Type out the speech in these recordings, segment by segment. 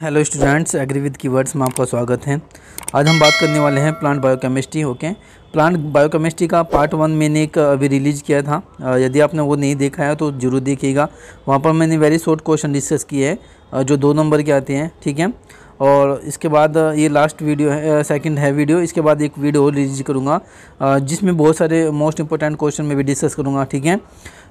Hello students agri with keywords में आपका स्वागत है। आज हम बात करने वाले हैं plant biochemistry okay plant biochemistry का पार्ट वन मैंने एक, अभी रिलीज़ किया था। यदि आपने वो नहीं देखा है तो ज़रूर देखिएगा। वहाँ पर मैंने वेरी शॉर्ट क्वेश्चन डिस्कस किए हैं। जो दो नंबर के आते हैं, ठीक है? और इसके बाद ये लास्ट वीडियो है सेकंड है वीडियो इसके बाद एक वीडियो और रिलीज़ करूँगा। जिसमें बहुत सारे मोस्ट इंपॉर्टेंट क्वेश्चन में भी डिस्कस करूँगा, ठीक है?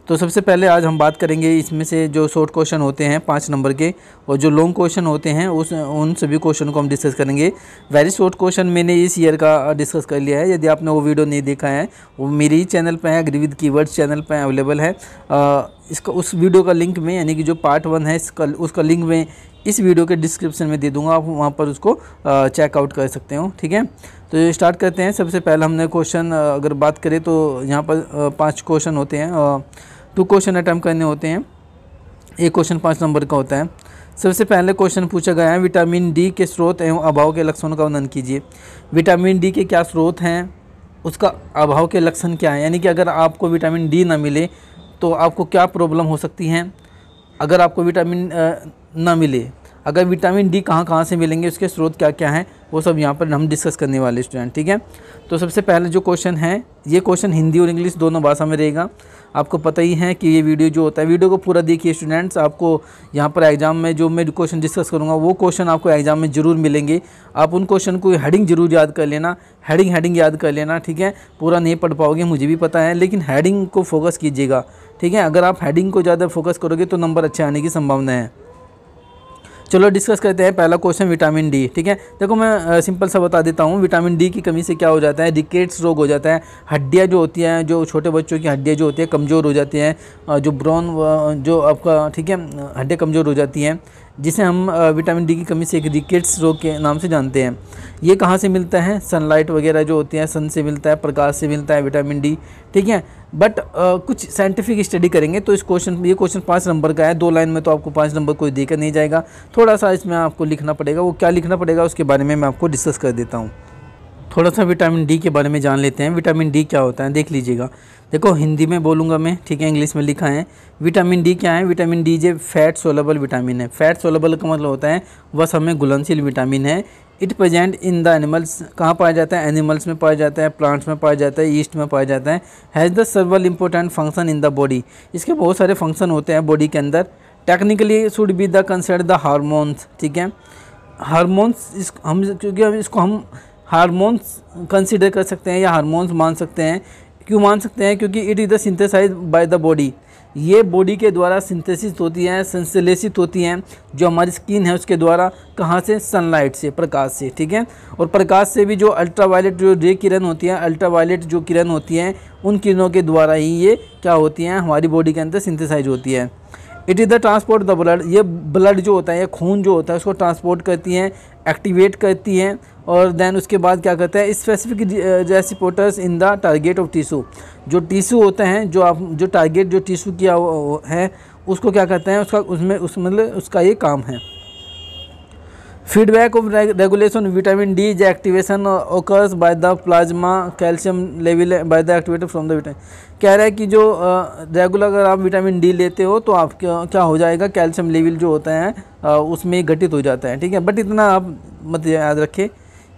तो सबसे पहले आज हम बात करेंगे इसमें से जो शॉर्ट क्वेश्चन होते हैं पाँच नंबर के और जो लॉन्ग क्वेश्चन होते हैं उस उन सभी क्वेश्चन को हम डिस्कस करेंगे। वेरी शॉर्ट क्वेश्चन मैंने इस ईयर का डिस्कस कर लिया है। यदि आपने वो वीडियो नहीं देखा है वो मेरे ही चैनल पर है अग्रीविद कीवर्ड्स चैनल पर अवेलेबल है। आ, इसका उस वीडियो का लिंक में यानी कि जो पार्ट वन है इसका उसका लिंक में इस वीडियो के डिस्क्रिप्शन में दे दूँगा आप वहाँ पर उसको चेकआउट कर सकते हो ठीक है? तो स्टार्ट करते हैं। सबसे पहले हमने क्वेश्चन अगर बात करें तो यहाँ पर पाँच क्वेश्चन होते हैं। टू क्वेश्चन अटैम्प्ट करने होते हैं। एक क्वेश्चन पाँच नंबर का होता है। सबसे पहले क्वेश्चन पूछा गया है, विटामिन डी के स्रोत एवं अभाव के लक्षणों का वर्णन कीजिए। विटामिन डी के क्या स्रोत हैं? उसका अभाव के लक्षण क्या है? यानी कि अगर आपको विटामिन डी ना मिले तो आपको क्या प्रॉब्लम हो सकती है? अगर आपको विटामिन ना मिले, अगर विटामिन डी कहाँ कहाँ से मिलेंगे, उसके स्रोत क्या क्या हैं, वो सब यहाँ पर हम डिस्कस करने वाले स्टूडेंट, ठीक है? तो सबसे पहले जो क्वेश्चन है, ये क्वेश्चन हिंदी और इंग्लिश दोनों भाषा में रहेगा। आपको पता ही है कि ये वीडियो जो होता है, वीडियो को पूरा देखिए स्टूडेंट्स आपको यहाँ पर एग्ज़ाम में जो मैं क्वेश्चन डिस्कस करूँगा, वो क्वेश्चन आपको एग्ज़ाम में ज़रूर मिलेंगे। आप उन क्वेश्चन को हेडिंग ज़रूर याद कर लेना हेडिंग हेडिंग याद कर लेना, ठीक है? पूरा नहीं पढ़ पाओगे, मुझे भी पता है, लेकिन हेडिंग को फोकस कीजिएगा, ठीक है? अगर आप हेडिंग को ज़्यादा फोकस करोगे तो नंबर अच्छे आने की संभावना है। चलो डिस्कस करते हैं पहला क्वेश्चन विटामिन डी ठीक है? देखो मैं सिंपल सा बता देता हूँ विटामिन डी की कमी से क्या हो जाता है? रिकेट्स रोग हो जाता है, हड्डियाँ जो होती हैं, जो छोटे बच्चों की हड्डियाँ जो होती हैं, कमज़ोर हो जाती हैं जो ब्रॉन जो आपका, ठीक है हड्डियाँ कमज़ोर हो जाती हैं, जिसे हम विटामिन डी की कमी से एक रिकेट्स रोग के नाम से जानते हैं। ये कहाँ से मिलता है? सनलाइट वगैरह जो होती है सन से मिलता है, प्रकाश से मिलता है विटामिन डी ठीक है? बट uh, कुछ साइंटिफिक स्टडी करेंगे तो इस क्वेश्चन ये क्वेश्चन पाँच नंबर का है। दो लाइन में तो आपको पाँच नंबर कोई देकर नहीं जाएगा। थोड़ा सा इसमें आपको लिखना पड़ेगा। वो क्या लिखना पड़ेगा उसके बारे में मैं आपको डिस्कस कर देता हूँ। थोड़ा सा विटामिन डी के बारे में जान लेते हैं। विटामिन डी क्या होता है देख लीजिएगा। देखो हिंदी में बोलूँगा मैं ठीक है इंग्लिश में लिखा है। विटामिन डी क्या है? विटामिन डी जे फैट सोलेबल विटामिन है। फैट सोलेबल का मतलब होता है वह समय घुलनशील विटामिन है। It present in the animals कहाँ पाया जाता है? एनिमल्स में पाया जाता है प्लांट्स में पाया जाता है ईस्ट में पाया जाता है. Has the several important function in the body इसके बहुत सारे फ़ंक्शन होते हैं बॉडी के अंदर. Technically should be the consider the hormones ठीक है? हारमोन्स इस, हम क्योंकि हम इसको हम हारमोन्स कंसिडर कर सकते हैं या हारमोन्स मान सकते हैं. क्यों मान सकते हैं? क्योंकि it is the synthesize by the body ये बॉडी के द्वारा सिंथेसिस होती हैं, संश्लेषित होती हैं, जो हमारी स्किन है, उसके द्वारा कहाँ से? सनलाइट से, प्रकाश से, ठीक है? और प्रकाश से भी जो अल्ट्रावायलेट जो रे किरण होती हैं अल्ट्रावायलेट जो किरण होती हैं, उन किरणों के द्वारा ही ये क्या होती हैं, हमारी बॉडी के अंदर सिंथेसाइज होती है। It is the transport the blood ये ब्लड जो होता है, ये खून जो होता है, उसको ट्रांसपोर्ट करती हैं एक्टिवेट करती हैं और देन उसके बाद क्या करता है specific receptors in the target of tissue जो टिश्यू होते हैं, जो आप, जो टारगेट जो टिश्यू किया है, उसको क्या कहते हैं, उसका, उसमें, उस मतलब उसका ये काम है। Feedback of regulation vitamin D जो activation occurs by the plasma calcium level by the activator from the vitamin कह रहा है कि जो रेगुलर अगर आप विटामिन डी लेते हो तो आप क्या क्या हो जाएगा कैल्शियम लेवल जो होता है उसमें घटित हो जाता है, ठीक है? बट इतना आप मत याद रखें।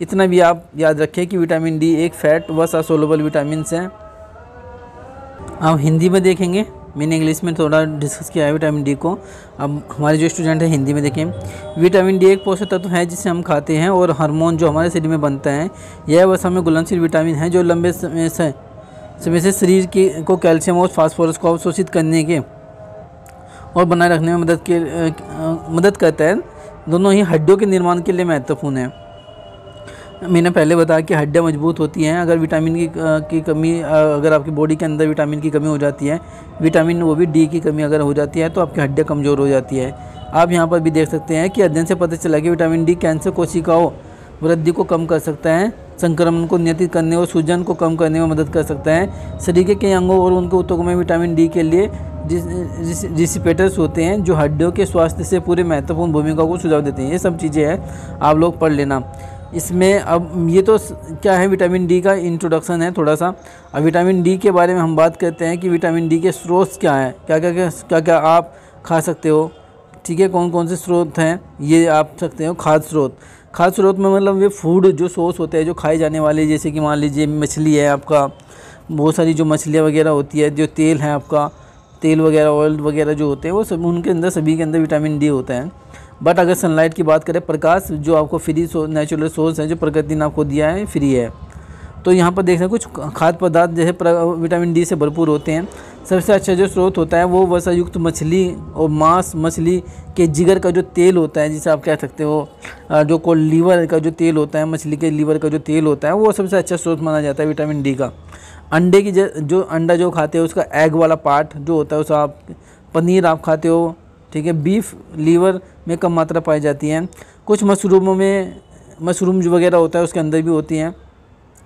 इतना भी आप याद रखें कि विटामिन डी एक फैट व सोलोबल विटामिन हैं। आप हिंदी में देखेंगे, मैंने इंग्लिश में थोड़ा डिस्कस किया है विटामिन डी को। अब हमारे जो स्टूडेंट हैं, हिंदी में देखें। विटामिन डी एक पोषक तत्व है, जिसे हम खाते हैं और हार्मोन जो हमारे शरीर में बनता है, यह वह समय घुलनशील विटामिन है, जो लंबे समय से समय से शरीर की, को कैल्शियम और फास्फोरस को अवशोषित करने के और बनाए रखने में मदद के मदद करता है। दोनों ही हड्डियों के निर्माण के लिए महत्वपूर्ण है। मैंने पहले बताया कि हड्डियाँ मज़बूत होती हैं, अगर विटामिन की की कमी अगर आपकी बॉडी के अंदर विटामिन की कमी हो जाती है, विटामिन वो भी डी की कमी अगर हो जाती है तो आपकी हड्डियाँ कमज़ोर हो जाती है। आप यहाँ पर भी देख सकते हैं कि अध्ययन से पता चला कि विटामिन डी कैंसर कोशिकाओं वृद्धि को कम कर सकता है, संक्रमण को नियंत्रित करने और सूजन को कम करने में मदद कर सकता है। शरीर के कई अंगों और उनके उत्तकों में विटामिन डी के लिए रिसिपेटर्स होते हैं, जो हड्डियों के स्वास्थ्य से पूरे महत्वपूर्ण भूमिका को सुझाव देते हैं। ये सब चीज़ें हैं, आप लोग पढ़ लेना। इसमें अब ये तो क्या है, विटामिन डी का इंट्रोडक्शन है थोड़ा सा। अब विटामिन डी के बारे में हम बात करते हैं कि विटामिन डी के स्रोत क्या हैं। क्या क्या क्या क्या क्या आप खा सकते हो? ठीक है कौन कौन से स्रोत हैं? ये आप सकते हो खाद स्रोत। खाद स्रोत में मतलब वे फ़ूड जो सोर्स होते हैं, जो खाए जाने वाले, जैसे कि मान लीजिए मछली है आपका, बहुत सारी जो मछलियाँ वगैरह होती है, जो तेल है आपका, तेल वगैरह ऑयल वगैरह जो होते हैं, वो सब उनके अंदर, सभी के अंदर विटामिन डी होता है। बट अगर सनलाइट की बात करें, प्रकाश जो आपको फ्री सो नेचुरल सोर्स है, जो प्रकृति ने आपको दिया है फ्री है। तो यहाँ पर देख रहे हैं कुछ खाद्य पदार्थ जैसे विटामिन डी से भरपूर होते हैं। सबसे अच्छा जो स्रोत होता है, वो वसा युक्त मछली और मांस मछली के जिगर का जो तेल होता है, जिसे आप कह सकते हो जो को लीवर का जो तेल होता है, मछली के लीवर का जो तेल होता है, वो सबसे अच्छा स्रोत माना जाता है विटामिन डी का। अंडे की जो अंडा जो खाते हो, उसका एग वाला पार्ट जो होता है, उसे आप पनीर आप खाते हो ठीक है बीफ लीवर में कम मात्रा पाई जाती है। कुछ मशरूमों में मशरूम जो वगैरह होता है, उसके अंदर भी होती हैं।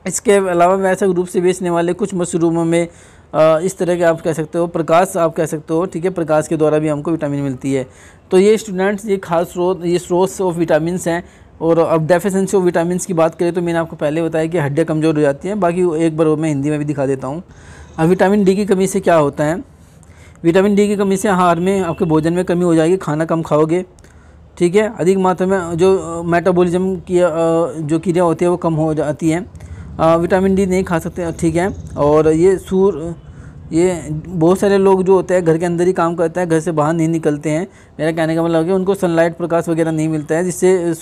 इसके अलावा वैसे रूप से बेचने वाले कुछ मशरूमों में इस तरह के आप कह सकते हो, प्रकाश आप कह सकते हो, ठीक है, प्रकाश के द्वारा भी हमको विटामिन मिलती है। तो ये स्टूडेंट्स ये खास स्रोत, ये स्रोत ऑफ़ विटामिन हैं। और अब डेफिशेंसी ऑफ़ विटामिन की बात करें तो मैंने आपको पहले बताया कि हड्डियाँ कमज़ोर हो जाती हैं, बाकी एक बार मैं हिंदी में भी दिखा देता हूँ। अब विटामिन डी की कमी से क्या होता है? विटामिन डी की कमी से आहार में आपके भोजन में कमी हो जाएगी, खाना कम खाओगे। ठीक है? अधिक मात्रा में जो मेटाबॉलिज्म की जो क्रिया होती है, वो कम हो जाती है। विटामिन डी नहीं खा सकते, ठीक है? और ये सूर, ये बहुत सारे लोग जो होते हैं, घर के अंदर ही काम करते हैं, घर से बाहर नहीं निकलते हैं। मेरा कहने का मतलब है उनको सनलाइट प्रकाश वगैरह नहीं मिलता है, जिससे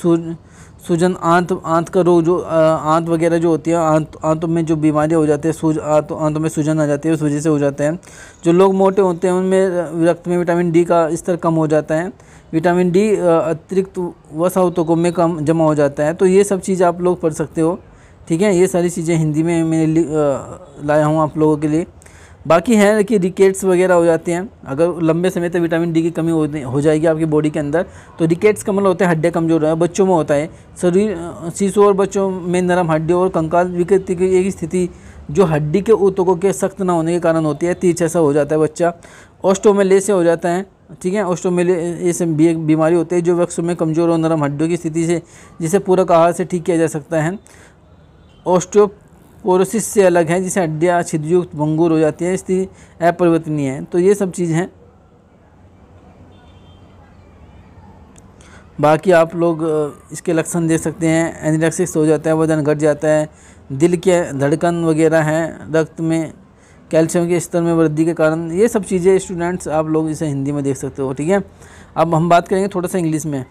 सूजन, आंत आंत का रोग जो आंत वगैरह जो होती है, आंत, आंतों में जो बीमारियाँ हो जाती है, सूज, आंत, आंतों में सूजन आ जाती है, उस वजह से हो जाते हैं। जो लोग मोटे होते हैं, उनमें रक्त में विटामिन डी का स्तर कम हो जाता है। विटामिन डी अतिरिक्त वसाउतों में कम, जमा हो जाता है। तो ये सब चीज़ आप लोग पढ़ सकते हो। ठीक है? ये सारी चीज़ें हिंदी में मैंने लाया हूँ आप लोगों के लिए। बाकी है कि रिकेट्स वगैरह हो जाते हैं। अगर लंबे समय तक विटामिन डी की कमी हो, जाएगी आपकी बॉडी के अंदर तो रिकेट्स का मतलब होता है हड्डियाँ कमज़ोर है बच्चों में होता है। शरीर शिशु और बच्चों में नरम हड्डी और कंकाल विकृति की एक स्थिति जो हड्डी के ऊतकों के सख्त ना होने के कारण होती है तीर्थ ऐसा हो जाता है बच्चा। ऑस्टोमेले से हो जाता है ठीक है? ऑस्टोमेले सब भी एक बीमारी होती है जो वक्सों में कमज़ोर और नरम हड्डियों की स्थिति से जिसे पूरक आहार से ठीक किया जा सकता है। ऑस्टियोपोरोसिस से अलग है, जिसे हड्डियाँ, छिद्रयुक्त भंगुर हो जाती है, स्थिति अपरिवर्तनीय है। तो ये सब चीज़ हैं। बाकी आप लोग इसके लक्षण देख सकते हैं। एनिलैक्सिस हो जाता है, वज़न घट जाता है। दिल के धड़कन वगैरह हैं, रक्त में, कैल्शियम के स्तर में वृद्धि के कारण। ये सब चीज़ें, स्टूडेंट्स, आप लोग इसे हिंदी में देख सकते हो, ठीक है? अब हम बात करेंगे थोड़ा सा इंग्लिश में।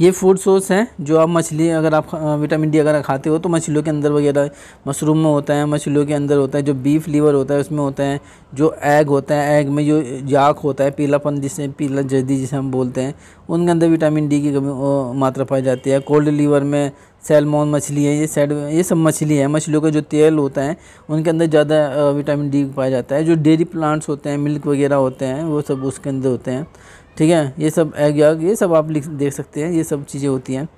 ये फ़ूड सोर्स है, जो आप मछली अगर आप विटामिन डी अगर खाते हो तो मछलियों के अंदर वगैरह मशरूम में होता है, मछलियों के अंदर होता है, जो बीफ लीवर होता है, उसमें होता है, जो एग होता है एग में जो याक होता है, पीलापन जिसे, पीला जल्दी जिसे हम बोलते हैं, उनके अंदर विटामिन डी की कमी मात्रा पाई जाती है। कोल्ड लीवर में सैलमोन मछली है, ये सैड ये सब मछली है। मछलियों का जो तेल होता है, उनके अंदर ज़्यादा विटामिन डी पाया जाता है। जो डेयरी प्लांट्स होते हैं मिल्क वगैरह होते हैं, वो सब उसके अंदर होते हैं। ठीक है? ये सब एग याग, ये सब आप लिख, देख सकते हैं, ये सब चीज़ें होती हैं।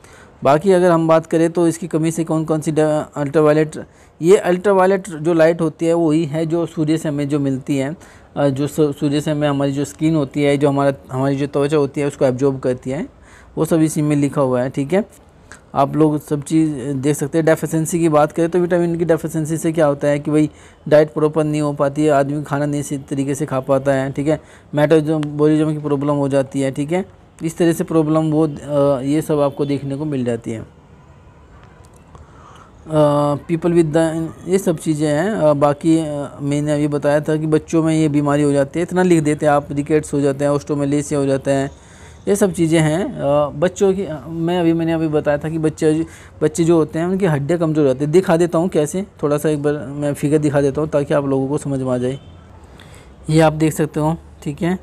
बाकी अगर हम बात करें तो इसकी कमी से कौन कौन सी अल्ट्रावायलेट, ये अल्ट्रावायलेट जो लाइट होती है, वही है जो सूर्य से हमें जो मिलती है। जो सूर्य से हमें हमारी जो स्किन होती है, जो हमारा, हमारी जो त्वचा होती है, उसको एब्जॉर्ब करती है। वो सब इसी में लिखा हुआ है, ठीक है? आप लोग सब चीज़ देख सकते हैं। डेफिशिएंसी की बात करें तो विटामिन की डेफिशिएंसी से क्या होता है कि भाई डाइट प्रॉपर नहीं हो पाती है, आदमी खाना नहीं इसी तरीके से खा पाता है, ठीक है? मेटाबॉलिज्म की प्रॉब्लम हो जाती है, ठीक है? इस तरह से प्रॉब्लम वो ये सब आपको देखने को मिल जाती है। पीपल विद ये सब चीज़ें हैं। बाकी मैंने अभी बताया था कि बच्चों में ये बीमारी हो जाती है। इतना लिख देते हैं आप रिकेट्स हो जाते हैं ऑस्टोमेलेसिया हो जाता है। ये सब चीज़ें हैं। बच्चों की मैं अभी, मैंने अभी बताया था कि बच्चे बच्चे जो होते हैं, उनकी हड्डियाँ कमज़ोर होती है। दिखा देता हूँ कैसे थोड़ा सा एक बार मैं फिगर दिखा देता हूँ ताकि आप लोगों को समझ में आ जाए। ये आप देख सकते हो, ठीक है?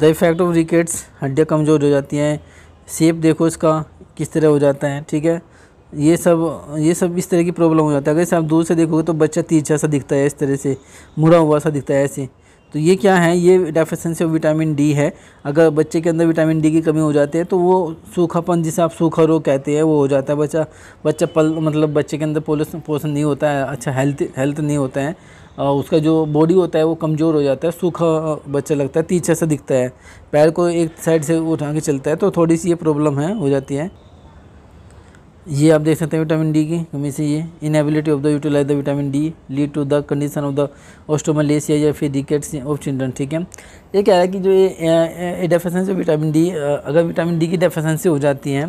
द इफ़ेक्ट ऑफ़ रिकेट्स हड्डियाँ कमज़ोर हो जाती हैं। सेप देखो इसका, किस तरह हो जाता है, ठीक है? ये सब ये सब इस तरह की प्रॉब्लम हो जाता है। अगर आप दूर से देखोगे तो बच्चा तीरछा सा दिखता है, इस तरह से, मुड़ा हुआ सा दिखता है ऐसे। तो ये क्या है? ये डेफिशिएंसी ऑफ़ विटामिन डी है। अगर बच्चे के अंदर विटामिन डी की कमी हो जाती है तो वो सूखापन जिसे आप सूखा रोग कहते हैं, वो हो जाता है। बच्चा बच्चा पल मतलब बच्चे के अंदर पोषण पोषण नहीं होता है अच्छा हेल्थ हेल्थ नहीं होता है उसका जो बॉडी होता है, वो कमज़ोर हो जाता है, सूखा बच्चा लगता है तीछा सा दिखता है। पैर को एक साइड से उठा के चलता है तो थोड़ी सी ये प्रॉब्लम है, हो जाती है। ये आप देख सकते हैं विटामिन डी की कमी से ये inability of the utilize the vitamin D lead to the condition of the osteomalacia या फिर रिकेट्स ऑफ़ चिल्ड्रन ठीक है? ये क्या है कि जो ये डेफिशिएंसी विटामिन डी अगर विटामिन डी की डेफिशिएंसी हो जाती है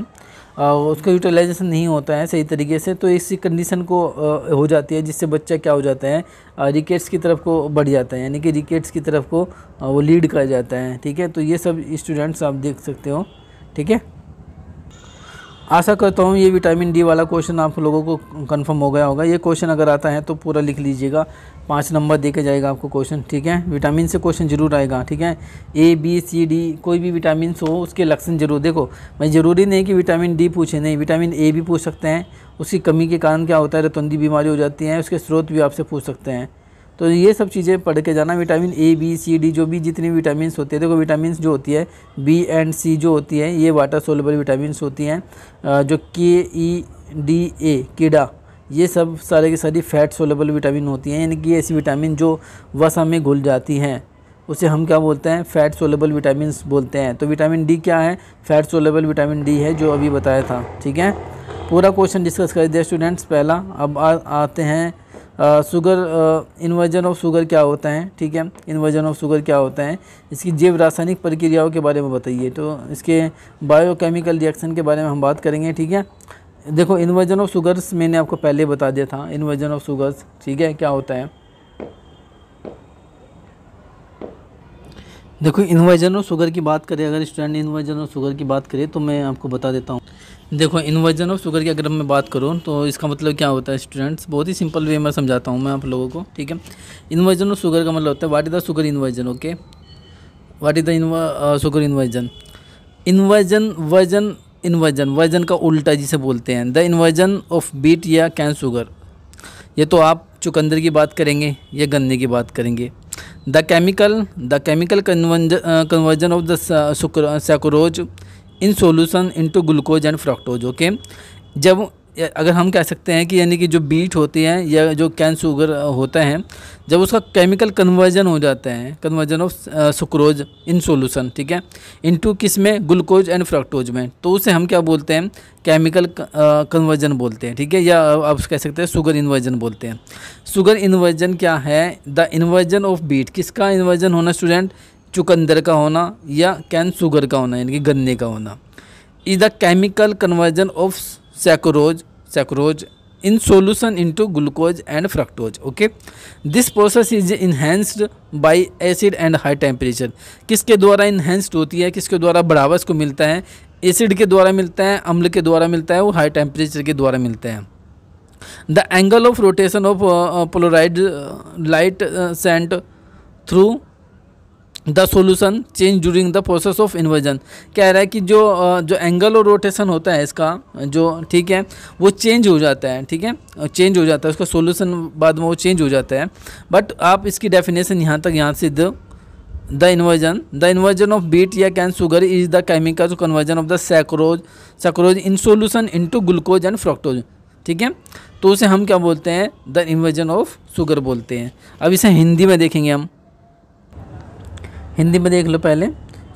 उसका यूटिलाइजेशन नहीं होता है सही तरीके से तो इसी कंडीशन को हो जाती है जिससे बच्चा क्या हो जाता है रिकेट्स की तरफ़ को बढ़ जाता है, यानी कि रिकेट्स की तरफ़ को वो लीड कर जाता है, ठीक है? तो ये सब स्टूडेंट्स आप देख सकते हो, ठीक है? आशा करता हूँ ये विटामिन डी वाला क्वेश्चन आप लोगों को कंफर्म हो गया होगा। ये क्वेश्चन अगर आता है तो पूरा लिख लीजिएगा। पाँच नंबर दे के जाएगा आपको क्वेश्चन, ठीक है? विटामिन से क्वेश्चन ज़रूर आएगा, ठीक है? ए बी सी डी कोई भी विटामिन हो, उसके लक्षण ज़रूर देखो। भाई, ज़रूरी नहीं कि विटामिन डी पूछे, नहीं, विटामिन ए भी पूछ सकते हैं। उसकी कमी के कारण क्या होता है? रतुंदी बीमारी हो जाती है, उसके स्रोत भी आपसे पूछ सकते हैं। तो ये सब चीज़ें पढ़ के जाना vitamin A B C D जो भी जितनी विटामिन होती है देखो विटामिन जो होती है बी एंड सी जो होती है ये वाटर सोलेबल विटामिन होती हैं जो के ई डी ए कीड़ा ये सब सारे के सारी फैट सोलेबल विटामिन होती हैं यानी कि ऐसी विटामिन जो वसा में घुल जाती हैं। उसे हम क्या बोलते हैं? फैट सोलेबल विटामिन बोलते हैं। तो विटामिन डी क्या है? फैट सोलेबल विटामिन डी है जो अभी बताया था ठीक है? पूरा क्वेश्चन डिस्कस कर दिया स्टूडेंट्स पहला अब आ, आते हैं शुगर इन्वर्जन ऑफ़ शुगर क्या होता है? ठीक है? इन्वर्जन ऑफ़ शुगर क्या होता है? इसकी जैव रासायनिक प्रक्रियाओं के बारे में बताइए। तो इसके बायोकेमिकल रिएक्शन के बारे में हम बात करेंगे, ठीक है? देखो इन्वर्जन ऑफ़ शुगर्स मैंने आपको पहले बता दिया था। इन्वर्जन ऑफ़ शुगर्स ठीक है? क्या होता है? देखो इन्वर्जन ऑफ़ शुगर की बात करें, अगर स्टूडेंट इन्वर्जन ऑफ़ शुगर की बात करें तो मैं आपको बता देता हूँ। देखो इन्वर्जन ऑफ़ शुगर की अगर मैं बात करूँ तो इसका मतलब क्या होता है स्टूडेंट्स बहुत ही सिंपल वे में समझाता हूँ मैं आप लोगों को, ठीक है? इन्वर्जन ऑफ़ शुगर का मतलब होता है what is the sugar inversion okay what is the sugar inversion inversion version inversion version का उल्टा जिसे बोलते हैं। द इन्वर्जन ऑफ़ बीट या कैन शुगर ये तो आप चुकंदर की बात करेंगे, या गन्ने की बात करेंगे। The chemical the chemical conversion of the sucrose in solution into glucose and fructose okay जब अगर हम कह सकते हैं कि यानी कि जो बीट होती हैं या जो कैन शुगर होता है, जब उसका केमिकल कन्वर्जन हो जाता है, conversion of sucrose in solution, ठीक है, इनटू किसमें ग्लूकोज एंड फ्रक्टोज में। तो उसे हम क्या बोलते हैं? केमिकल कन्वर्जन बोलते हैं, ठीक है, या आप कह सकते हैं शुगर इन्वर्जन बोलते हैं। शुगर इन्वर्जन क्या है? The inversion of beet. किसका इन्वर्जन होना स्टूडेंट? चुकंदर का होना या कैन शुगर का होना, यानी कि गन्ने का होना। Is the chemical conversion of sucrose sucrose in solution into glucose and fructose okay this process is enhanced by acid and high temperature किसके द्वारा इन्हेंस्ड होती है? किसके द्वारा बढ़ावा इसको मिलता है? एसिड के द्वारा मिलता है, अम्ल के द्वारा मिलता है, वो हाई टेम्परेचर के द्वारा मिलते हैं। The angle of rotation of polarised light sent through the solution change during the process of inversion. कह रहा है कि जो जो एंगल और रोटेशन होता है इसका, जो, ठीक है, वो चेंज हो जाता है, ठीक है चेंज हो जाता है, उसका सोल्यूशन बाद में वो चेंज हो जाता है। बट आप इसकी डेफिनेशन यहाँ तक, यहाँ से the. The inversion the inversion of beet या cane sugar is the chemical conversion of the sucrose sucrose in solution into glucose and fructose, ठीक है? तो उसे हम क्या बोलते हैं? द इन्वर्जन ऑफ़ शुगर बोलते हैं। अब इसे हिंदी में देखेंगे हम। हिंदी में देख लो पहले।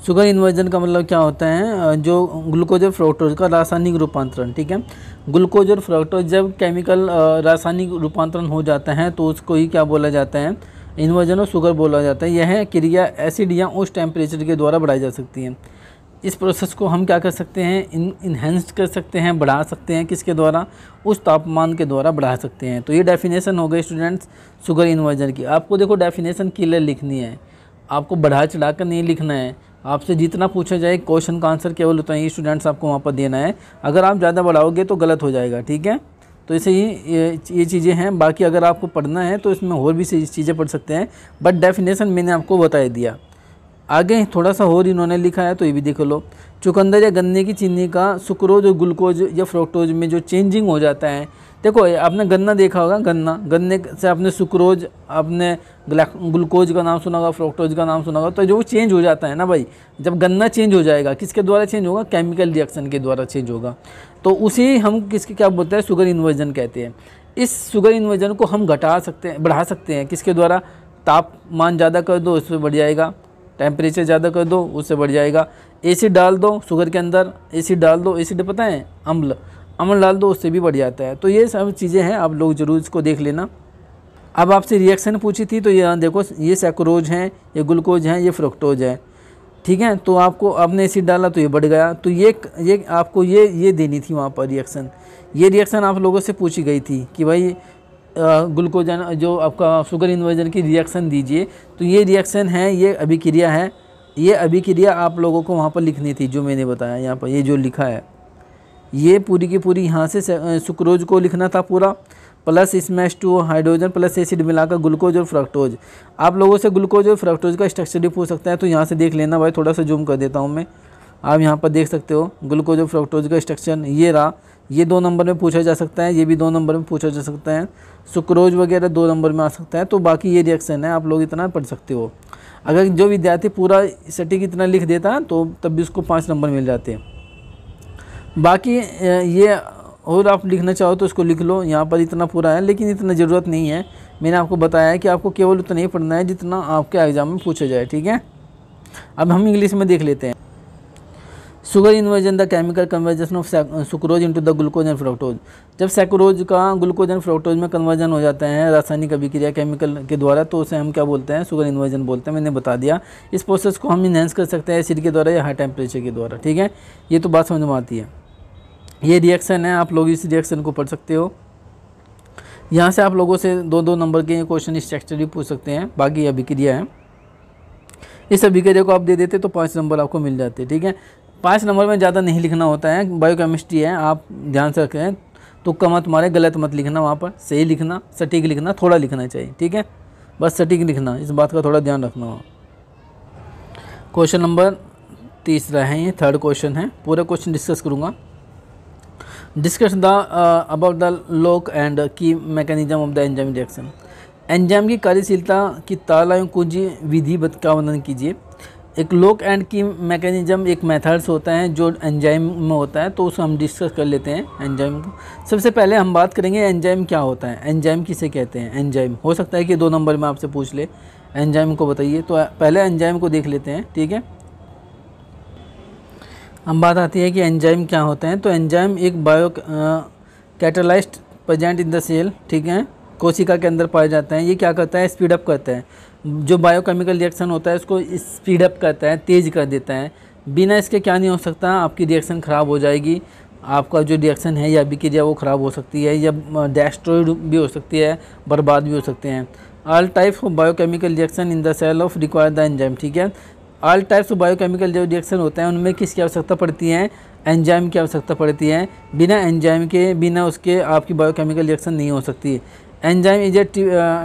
शुगर इन्वर्जन का मतलब क्या होता है? जो ग्लूकोज और फ्रोक्टोज का रासायनिक रूपांतरण, ठीक है? ग्लूकोज और फ्रोक्टोज जब केमिकल रासायनिक रूपांतरण हो जाता है तो उसको ही क्या बोला जाता है? इन्वर्जन और शुगर बोला जाता है। यह क्रिया एसिड या उस टेम्परेचर के द्वारा बढ़ाई जा सकती है। इस प्रोसेस को हम क्या कर सकते हैं? इन इन्हेंस कर सकते हैं, बढ़ा सकते हैं। किसके द्वारा? उस तापमान के द्वारा बढ़ा सकते हैं। तो ये डेफिनेशन हो गई स्टूडेंट्स शुगर इन्वर्जन की। आपको देखो डेफिनेशन क्लियर लिखनी है। आपको बढ़ा चढ़ा कर नहीं लिखना है। आपसे जितना पूछा जाए क्वेश्चन का आंसर केवल उतना ही स्टूडेंट्स आपको वहाँ पर देना है। अगर आप ज़्यादा बढ़ाओगे तो गलत हो जाएगा, ठीक है? तो ऐसे ही ये ये चीज़ें हैं। बाकी अगर आपको पढ़ना है तो इसमें और भी चीज़ें पढ़ सकते हैं। बट डेफिनेशन मैंने आपको बता दिया। आगे थोड़ा सा और इन्होंने लिखा है तो ये भी देख लो। चुकंदर या गन्ने की चीनी का सुक्रोज और ग्लूकोज या फ्रोक्टोज में जो चेंजिंग हो जाता है देखो, आपने गन्ना देखा होगा, गन्ना। गन्ने से आपने सुक्रोज, आपने ग्लूकोज का नाम सुना होगा फ्रोक्टोज का नाम सुना होगा तो जो चेंज हो जाता है ना भाई, जब गन्ना चेंज हो जाएगा, किसके द्वारा चेंज होगा? केमिकल रिएक्शन के द्वारा चेंज होगा। तो उसी हम किसके, क्या बोलते हैं? शुगर इन्वर्जन कहते हैं। इस शुगर इन्वर्जन को हम घटा सकते हैं, बढ़ा सकते हैं। किसके द्वारा? तापमान ज़्यादा कर दो, उससे बढ़ जाएगा। टेम्परेचर ज़्यादा कर दो, उससे बढ़ जाएगा। एसिड डाल दो शुगर के अंदर एसिड डाल दो। एसिड पता है? अम्ल। अमल डाल दो उससे भी बढ़ जाता है। तो ये सब चीज़ें हैं, आप लोग ज़रूर इसको देख लेना। अब आपसे रिएक्शन पूछी थी तो ये देखो, ये सैक्रोज हैं, ये ग्लूकोज हैं, ये फ्रुक्टोज है। ठीक है तो आपको, आपने एसिड डाला तो ये बढ़ गया। तो ये ये आपको ये ये देनी थी वहाँ पर रिएक्शन ये रिएक्शन आप लोगों से पूछी गई थी कि भाई ग्लूकोजन जो आपका शुगर इन्वर्जन की रिएक्शन दीजिए। तो ये रिएक्शन है, ये अभिक्रिया है। ये अभिक्रिया आप लोगों को वहाँ पर लिखनी थी, जो मैंने बताया यहाँ पर, ये जो लिखा है। ये पूरी की पूरी यहाँ से सुक्रोज को लिखना था पूरा, plus smash two hydrogen plus acid मिलाकर ग्लूकोज और फ्रक्टोज। आप लोगों से ग्लूकोज और फ्रक्टोज का स्ट्रक्चर भी पूछ सकते हैं तो यहाँ से देख लेना भाई, थोड़ा सा जूम कर देता हूँ मैं। आप यहाँ पर देख सकते हो, ग्लूकोज और फ्रक्टोज का स्ट्रक्चर ये रहा। ये दो नंबर में पूछा जा सकता है, ये भी दो नंबर में पूछा जा सकता है। सुक्रोज वगैरह दो नंबर में आ सकता है तो बाकी ये रिएक्शन है, आप लोग इतना पढ़ सकते हो। अगर जो विद्यार्थी पूरा सटीक इतना लिख देता है तो तब भी उसको पाँच नंबर मिल जाते। हैं बाकी ये और आप लिखना चाहो तो उसको लिख लो, यहाँ पर इतना पूरा है, लेकिन इतना ज़रूरत नहीं है। मैंने आपको बताया है कि आपको केवल उतना ही पढ़ना है जितना आपके एग्ज़ाम में पूछा जाए, ठीक है? अब हम इंग्लिश में देख लेते हैं। Sugar inversion the chemical conversion of sucrose into the glucose and fructose जब सैक्रोज का ग्लूकोज एंड फ्रोक्टोज में कन्वर्जन हो जाता है, रासायनिक अभिक्रिया केमिकल के द्वारा तो उसे हम क्या बोलते हैं? शुगर इन्वर्जन बोलते हैं, मैंने बता दिया। इस प्रोसेस को हम इन्हेंस कर सकते हैं एसिड के द्वारा या हाई टेम्परेचर के द्वारा, ठीक है? ये तो बात समझ में आती है। ये रिएक्शन है, आप लोग इस रिएक्शन को पढ़ सकते हो। यहाँ से आप लोगों से दो दो नंबर के क्वेश्चन स्ट्रक्चर भी पूछ सकते हैं, बाकी अभिक्रिया है। इस अभिक्रिया को आप दे देते तो पाँच नंबर आपको मिल जाते, ठीक है? पाँच नंबर में ज़्यादा नहीं लिखना होता है बायोकेमिस्ट्री है, आप ध्यान से रखें तो कम तुम्हारे गलत मत लिखना वहाँ पर, सही लिखना, सटीक लिखना, थोड़ा लिखना चाहिए, ठीक है? बस सटीक लिखना, इस बात का थोड़ा ध्यान रखना हो क्वेश्चन नंबर तीसरा है, ये थर्ड क्वेश्चन है, पूरा क्वेश्चन डिस्कस करूँगा। Discuss the about the lock and key mechanism of the enzyme reaction enzyme की कार्यशीलता की तालायों कुंजी विधि का वर्णन कीजिए। एक लोक एंड की मैकेनिज्म एक मेथड्स होता है जो एंजाइम में होता है तो उसको हम डिस्कस कर लेते हैं एंजाइम को। सबसे पहले हम बात करेंगे एंजाइम क्या होता है। एंजाइम किसे कहते हैं? एंजाइम हो सकता है कि दो नंबर में आपसे पूछ ले। एंजाइम को बताइए। तो पहले एंजाइम को देख लेते हैं, ठीक है? हम बात आती है कि एंजाइम क्या होते हैं तो एंजाइम एक bio catalyst present in the cell, ठीक है? कोशिका के अंदर पाए जाते हैं। ये क्या करता है? स्पीड अप करता है। जो बायोकेमिकल रिएक्शन होता है, उसको स्पीडअप करता है, तेज़ कर देता है। बिना इसके क्या नहीं हो सकता, आपकी रिएक्शन ख़राब हो जाएगी। आपका जो रिएक्शन है, या अभिक्रिया वो ख़राब हो सकती है, या डेस्ट्रॉयड भी हो सकती है, बर्बाद भी हो सकते हैं। All types of biochemical reaction in the cell of require the enzyme ठीक है? ऑल टाइप्स ऑफ़ बायोकेमिकल जो रिएक्शन होते हैं, उनमें किसकी आवश्यकता पड़ती है? एंजाइम की आवश्यकता पड़ती है। बिना एंजाइम के, बिना उसके आपकी बायोकेमिकल रिएक्शन नहीं हो सकती। Enzyme is a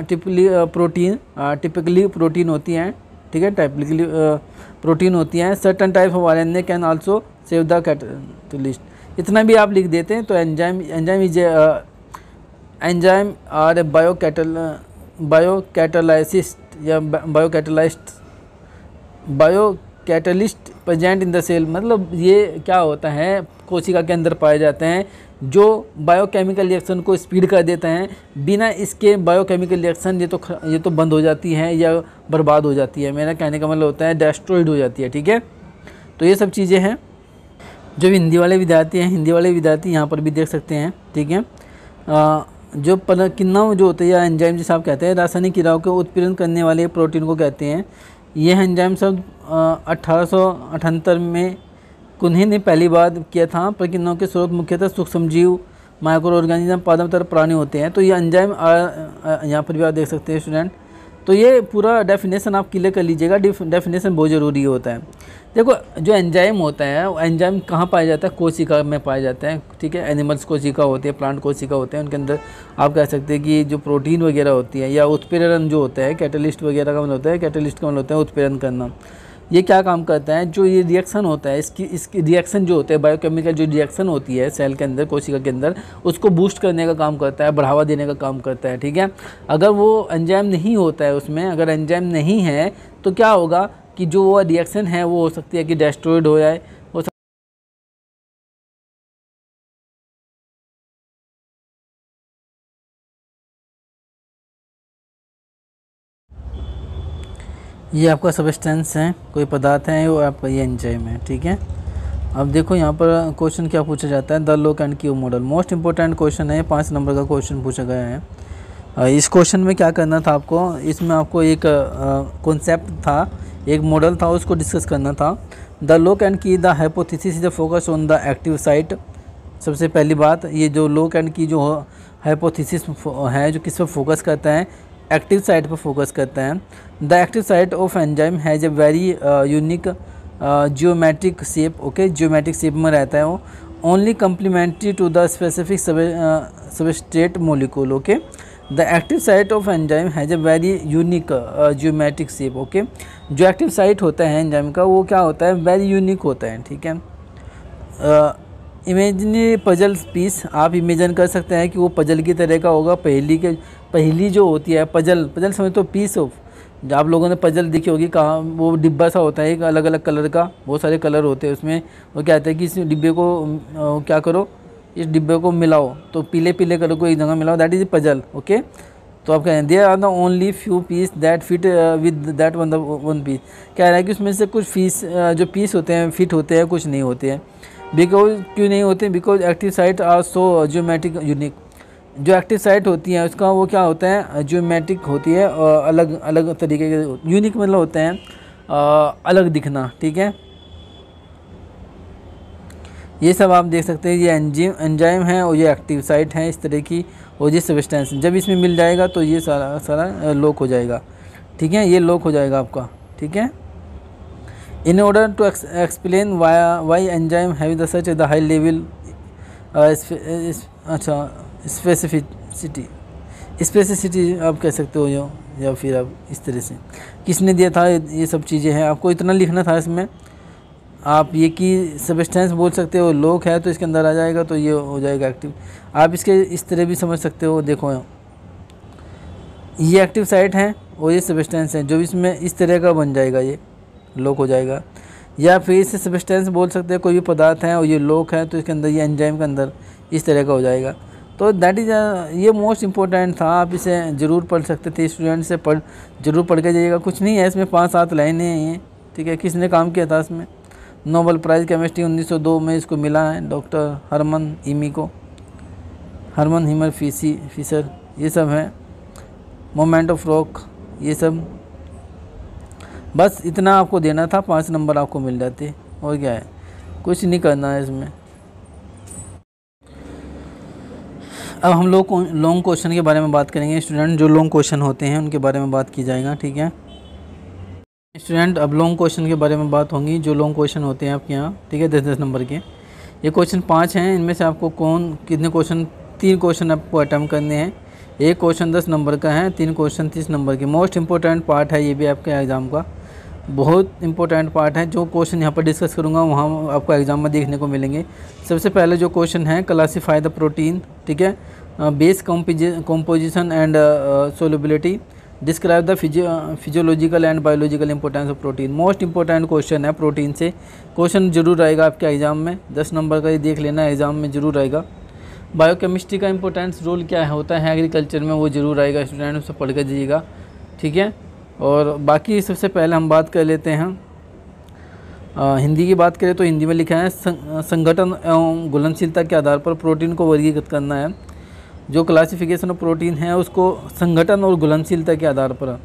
typically protein typically protein होती हैं, ठीक है? टाइपिकली प्रोटीन होती हैं। Certain type of R N A can also serve the catalyst इतना भी आप लिख देते हैं तो enzyme enzyme is enzyme are a bio catal bio catalyst या bio catalyst bio catalyst present in the cell मतलब ये क्या होता है, कोशिका के अंदर पाए जाते हैं, जो बायोकेमिकल रिएक्शन को स्पीड कर देते हैं। बिना इसके बायोकेमिकल रिएक्शन ये तो ये तो बंद हो जाती है या बर्बाद हो जाती है। मेरा कहने का मतलब होता है डेस्ट्रॉयड हो जाती है, ठीक है? तो ये सब चीज़ें हैं। जो हिंदी वाले विद्यार्थी हैं, हिंदी वाले विद्यार्थी यहाँ पर भी देख सकते हैं, ठीक है? जो पर किन्ना जो होते हैं या एंजाइम जिसे आप कहते हैं, रासायनिक क्रियाओं के उत्पीड़न करने वाले प्रोटीन को कहते हैं। ये एंजाइम शब्द अठारह सौ अठहत्तर में कुन्ही ने पहली बार किया था प्रक्रियाओं के स्रोत मुख्यतः सूक्ष्म जीव माइक्रो ऑर्गेनिज्म पादमतर प्राणी होते हैं। तो ये एंजाइम यहाँ पर भी आप देख सकते हैं, स्टूडेंट। तो ये पूरा डेफिनेशन आप क्लियर कर लीजिएगा। डेफिनेशन बहुत ज़रूरी होता है। देखो, जो एंजाइम होता है, वो एंजाइम कहाँ पाया जाता है? कोशिका में पाया जाता है, ठीक है? एनिमल्स कोशिका होते हैं प्लांट कोशिका होते हैं, उनके अंदर आप कह सकते हैं कि जो प्रोटीन वगैरह होती है या उत्प्रेरण जो होता है कैटलिस्ट वगैरह का मतलब होता है कैटलिस्ट का मतलब होता है उत्प्रेरण करना। ये क्या काम करता है? जो ये रिएक्शन होता है, इसकी इसकी रिएक्शन जो होता है बायोकेमिकल जो रिएक्शन होती है सेल के अंदर, कोशिका के अंदर, उसको बूस्ट करने का काम करता है, बढ़ावा देने का काम करता है, ठीक है? अगर वो एंजाइम नहीं होता है उसमें, अगर एंजाइम नहीं है तो क्या होगा कि जो वो रिएक्शन है, वो हो सकती है कि डेस्ट्रॉयड हो जाए ये आपका सबस्टेंस है, कोई पदार्थ है, वो आपका ये एंजाइम है, ठीक है? अब देखो यहाँ पर क्वेश्चन क्या पूछा जाता है? The lock and key model most important question है, पाँच नंबर का क्वेश्चन पूछा गया है। इस क्वेश्चन में क्या करना था आपको? इसमें आपको एक कॉन्सेप्ट था, एक मॉडल था, उसको डिस्कस करना था। The lock and key the hypothesis is focus on the active site सबसे पहली बात, ये जो लोक एंड की जो हाइपोथेसिस है, जो किस पर फोकस करता है एक्टिव साइट पर फोकस करते हैं। The active site of enzyme has a very unique geometric shape okay geometric shape में रहता है वो। Only complementary to the specific substrate molecule okay the active site of enzyme has a very unique geometric shape okay जो active site होता है enzyme का, वो क्या होता है? वेरी यूनिक होता है, ठीक है? इमेजनी पजल पीस आप इमेजन कर सकते हैं कि वो पजल की तरह का होगा। पहली के पहली जो होती है पजल पजल समझ तो पीस ऑफ़ जो आप लोगों ने पजल देखी होगी, कहाँ वो डिब्बा सा होता है, एक अलग अलग कलर का, बहुत सारे कलर होते हैं उसमें, वो क्या कहते है कि इस डिब्बे को क्या करो, इस डिब्बे को मिलाओ तो पीले पीले कलर को एक जगह मिलाओ दैट इज़ पजल ओके तो आप कह रहे हैं there are the only few piece that fit with that one one piece कह रहा है कि उसमें से कुछ फ़ीस जो पीस होते हैं फिट होते हैं, कुछ नहीं होते हैं. बिकॉज़ क्यों नहीं होते? Because active site are so geometric unique जो एक्टिव साइट होती है, उसका वो क्या होता है जियोमेट्रिक होती है और अलग अलग तरीके के यूनिक मतलब होते हैं अलग दिखना, ठीक है? ये सब आप देख सकते हैं, ये एंजिम एंजाइम है और ये एक्टिव साइट है, इस तरह की, और ये सबस्टेंस जब इसमें मिल जाएगा तो ये सारा सारा लॉक हो जाएगा, ठीक है? ये लॉक हो जाएगा आपका, ठीक है? In order to explain why enzyme have the such the high level अच्छा स्पेसिफिसिटी स्पेसिसिटी आप कह सकते हो जो या फिर आप इस तरह से। किसने दिया था ये सब चीज़ें हैं? आपको इतना लिखना था इसमें। आप ये कि सबस्टेंस बोल सकते हो, लोक है तो इसके अंदर आ जाएगा तो ये हो जाएगा एक्टिव आप इसके इस तरह भी समझ सकते हो, देखो ये एक्टिव साइट है और ये सबस्टेंस हैं, जो इसमें इस तरह का बन जाएगा ये, लोक हो जाएगा। या फिर इसे सबस्टेंस बोल सकते हैं, कोई भी पदार्थ है और ये लोक है तो इसके अंदर, ये एंजाइम के अंदर इस तरह का हो जाएगा। तो दैट इज़ ये मोस्ट इंपॉर्टेंट था। आप इसे ज़रूर पढ़ सकते थे स्टूडेंट से पढ़, ज़रूर पढ़ के जाइएगा। कुछ नहीं है, इसमें पाँच सात लाइनें हैं ठीक है? किसने काम किया था इसमें? नोबल प्राइज़ केमिस्ट्री 1902 में इसको मिला है डॉक्टर हरमन इमी को हरमन हिमर फीसी फिसर ये सब है। मोमेंट ऑफ़ रॉक ये सब। बस इतना आपको देना था, पाँच नंबर आपको मिल जाते, और क्या है? कुछ नहीं करना है इसमें। अब हम लोग लॉन्ग क्वेश्चन के बारे में बात करेंगे। स्टूडेंट जो लॉन्ग क्वेश्चन होते हैं, उनके बारे में बात की जाएगा, ठीक है? स्टूडेंट अब लॉन्ग क्वेश्चन के बारे में बात होंगी, जो लॉन्ग क्वेश्चन होते हैं आपके यहाँ, ठीक है? दस दस नंबर के। ये क्वेश्चन पाँच हैं, इनमें से आपको कौन, कितने क्वेश्चन तीन क्वेश्चन आपको अटैम्प्ट करने हैं। एक क्वेश्चन दस नंबर का है, तीन क्वेश्चन तीस नंबर के। मोस्ट इंपॉर्टेंट पार्ट है ये भी आपके एग्ज़ाम का। बहुत इंपॉर्टेंट पार्ट है। जो क्वेश्चन यहाँ पर डिस्कस करूँगा, वहाँ आपको एग्ज़ाम में देखने को मिलेंगे। सबसे पहले जो क्वेश्चन है क्लासीफाई द प्रोटीन ठीक है? Base composition and solubility describe the physiological and biological importance of protein most important question है प्रोटीन से। क्वेश्चन ज़रूर आएगा आपके एग्ज़ाम में। दस नंबर का ये देख लेना एग्ज़ाम में ज़रूर आएगा। बायोकेमिस्ट्री का इंपॉर्टेंस रोल क्या है? होता है एग्रीकल्चर में, वो ज़रूर आएगा। स्टूडेंट उससे पढ़ कर जाइएगा, ठीक है? और बाकी सबसे पहले हम बात कर लेते हैं आ, हिंदी की बात करें तो हिंदी में लिखा है संगठन एवं घुलनशीलता के आधार पर प्रोटीन को वर्गीकृत करना है। जो क्लासिफिकेशन ऑफ़ प्रोटीन है उसको संगठन और घुलनशीलता के आधार पर।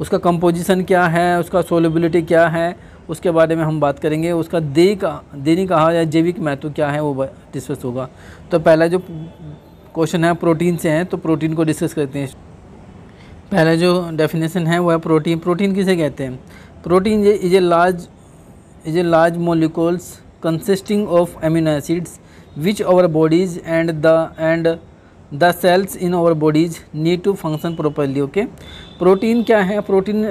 उसका कंपोजिशन क्या है उसका सोलिबिलिटी क्या है उसके बारे में हम बात करेंगे। उसका देरी का देरी कहा या जैविक महत्व क्या है वो डिस्कस होगा। तो पहला जो क्वेश्चन है प्रोटीन से है तो प्रोटीन को डिस्कस करते हैं। पहला जो डेफिनेशन है वो है प्रोटीन प्रोटीन किसे कहते हैं? प्रोटीन ये is a large is a large molecules consisting of amino acids which our bodies and the and the cells in our bodies need to function properly okay protein क्या है? Protein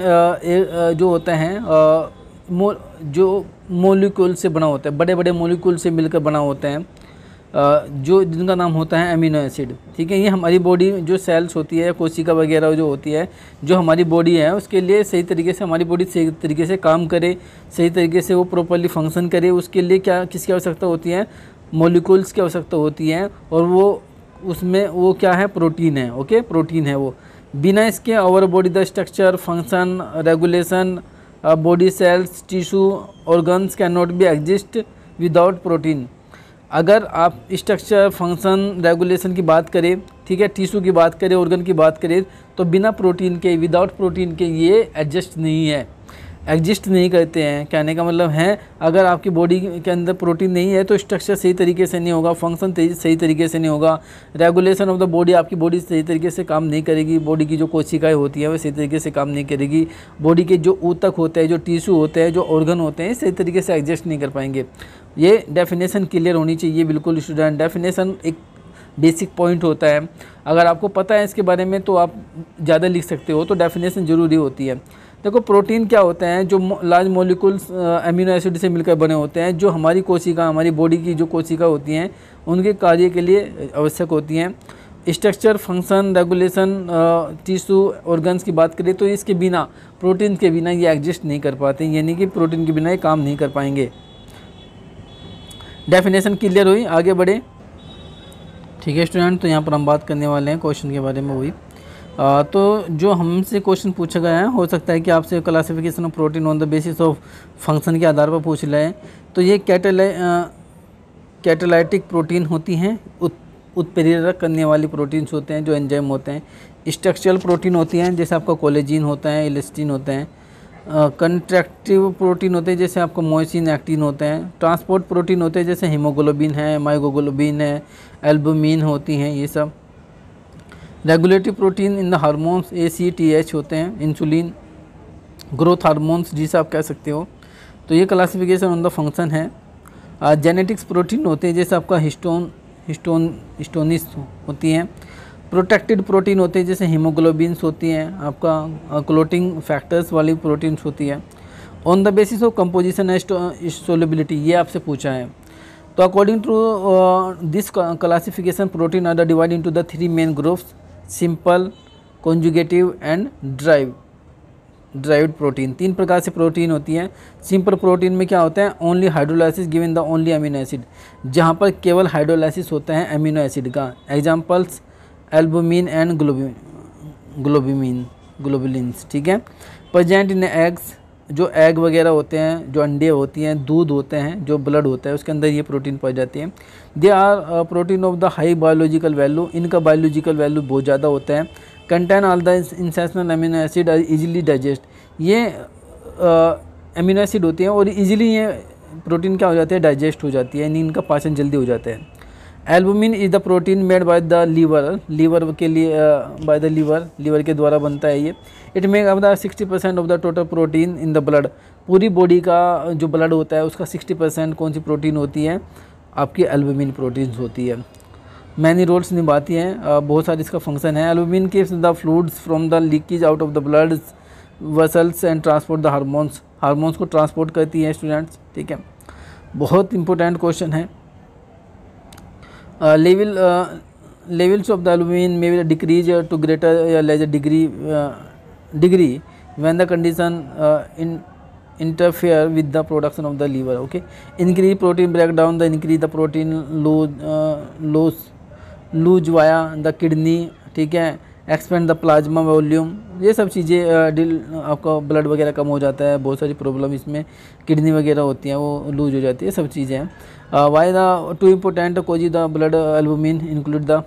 जो होता है मो, जो मोलिकुल से बना होता है बड़े बड़े मोलिकुल से मिलकर बना होता है जो जिनका नाम होता है अमीनो एसिड ठीक है? ये हमारी बॉडी जो सेल्स होती है, कोशिका वगैरह जो होती है, जो हमारी बॉडी है, उसके लिए सही तरीके से हमारी बॉडी सही तरीके से काम करे, सही तरीके से वो प्रॉपरली फ़ंक्शन करे, उसके लिए क्या, किसकी आवश्यकता होती है? मोलिकुल्स की आवश्यकता होती है, और वो, उसमें वो क्या है? प्रोटीन है ओके प्रोटीन है वो। बिना इसके our body the structure function regulation body cells tissue organs can not be exist without protein अगर आप स्ट्रक्चर फ़ंक्शन रेगुलेशन की बात करें, ठीक है टिश्यू की बात करें ऑर्गन की बात करें तो बिना प्रोटीन के विदाउट प्रोटीन के ये एडजस्ट नहीं है। एग्जिस्ट नहीं करते हैं। कहने का मतलब है, अगर आपकी बॉडी के अंदर प्रोटीन नहीं है तो स्ट्रक्चर सही तरीके से नहीं होगा फ़ंक्शन सही तरीके से नहीं होगा। रेगुलेशन ऑफ़ द बॉडी आपकी बॉडी सही तरीके से काम नहीं करेगी। बॉडी की जो कोशिकाएँ होती हैं, वो सही तरीके से काम नहीं करेगी। बॉडी के जो ऊतक होते हैं, जो टिश्यू होते हैं, जो ऑर्गन होते हैं सही तरीके से एडजस्ट नहीं कर पाएँगे। ये डेफिनेशन क्लियर होनी चाहिए बिल्कुल स्टूडेंट डेफिनेशन एक बेसिक पॉइंट होता है। अगर आपको पता है इसके बारे में तो आप ज़्यादा लिख सकते हो तो डेफिनेशन ज़रूरी होती है। देखो प्रोटीन क्या होते हैं, जो लार्ज मोलिकुल्स अमीनो एसिड से मिलकर बने होते हैं, जो हमारी कोशिका, हमारी बॉडी की जो कोशिका होती हैं, उनके कार्य के लिए आवश्यक होती हैं। Structure function regulation tissue organs की बात करें तो इसके बिना प्रोटीन के बिना ये एग्जिस्ट नहीं कर पाते, यानी कि प्रोटीन के बिना ये काम नहीं कर पाएँगे। डेफिनेशन क्लियर हुई? आगे बढ़े। ठीक है स्टूडेंट तो यहाँ पर हम बात करने वाले हैं क्वेश्चन के बारे में वही। तो जो हमसे क्वेश्चन पूछा गया है, हो सकता है कि आपसे classification of protein on the basis of function के आधार पर पूछ हैं तो ये कैटेलाई कैटेलाइटिक प्रोटीन होती हैं उत्प्रेरक करने वाली प्रोटीन्स होते हैं, जो एंजाइम होते हैं। स्ट्रक्चरल प्रोटीन होती हैं, जैसे आपका कोलेजिन होता है इलेस्टिन होते हैं। कंट्रैक्टिव प्रोटीन होते हैं, जैसे आपको मोइसिन, एक्टिन होते हैं। ट्रांसपोर्ट प्रोटीन होते हैं, जैसे हीमोग्लोबिन है माइगोग्लोबिन है, एल्बुमिन होती हैं, ये सब। Regulatory protein in the hormones A, C, T, H होते हैं, इंसुलिन, ग्रोथ हार्मोन्स जिसे आप कह सकते हो। तो ये क्लासिफिकेशन ऑन द फ़ंक्शन है। जेनेटिक्स प्रोटीन होते हैं, जैसे आपका हिस्टोन हिस्टोन, हिस्टोनिस होती हैं। प्रोटेक्टेड प्रोटीन होते हैं, जैसे हीमोग्लोबिन्स होती हैं, आपका क्लोटिंग फैक्टर्स वाली प्रोटीन्स होती है। On the basis of composition and solubility ये आपसे पूछा है। तो according to this classification protein are divide into the three main groups simple conjugative and drive derived protein तीन प्रकार से प्रोटीन होती हैं। सिंपल प्रोटीन में क्या होता है? Only hydrolysis given the only amino acid जहाँ पर केवल हाइड्रोलाइसिस होता है अमीनो एसिड का। Examples albumin and globulin, globulins, ठीक है? प्रजेंट इन एग्स जो एग वगैरह होते हैं, जो अंडे होती हैं, दूध होते हैं, जो ब्लड होता है, उसके अंदर ये प्रोटीन पाई जाती है। They are protein of the high biological value इनका बायोलॉजिकल वैल्यू बहुत ज़्यादा होता है। Contain all the essential amino acid are easily digest ये अमीनो एसिड होती हैं और इजीली ये प्रोटीन क्या हो जाती है डाइजेस्ट हो जाती है, यानी इनका पाचन जल्दी हो जाता है। Albumin is the protein made by the liver liver के लिए बाय द लीवर लीवर के द्वारा बनता है ये। It make up the sixty percent of the total protein in the blood पूरी बॉडी का, जो ब्लड होता है, उसका सिक्सटी परसेंट कौन सी प्रोटीन होती है? आपकी एल्बुमिन प्रोटीन होती है। मैनी रोल्स निभाती हैं। बहुत सारी इसका फ़ंक्शन है। Albumin keeps the fluids from the leakage out of the blood vessels and transport the hormones hormones को ट्रांसपोर्ट करती हैं स्टूडेंट्स ठीक है? बहुत इंपॉर्टेंट क्वेश्चन है। Level uh, levels of the aluminum may decrease to greater or lesser degree uh, degree when the condition uh, in interfere with the production of the liver okay increase protein breakdown the increase the protein lose uh, lose lose via the kidney ठीक है expand the plasma volume ये सब चीज़ें deal आपका blood वगैरह कम हो जाता है बहुत सारी प्रॉब्लम इसमें किडनी वगैरह होती हैं वो लूज हो जाती है सब चीज़ें हैं why the two important causes the blood albumin include the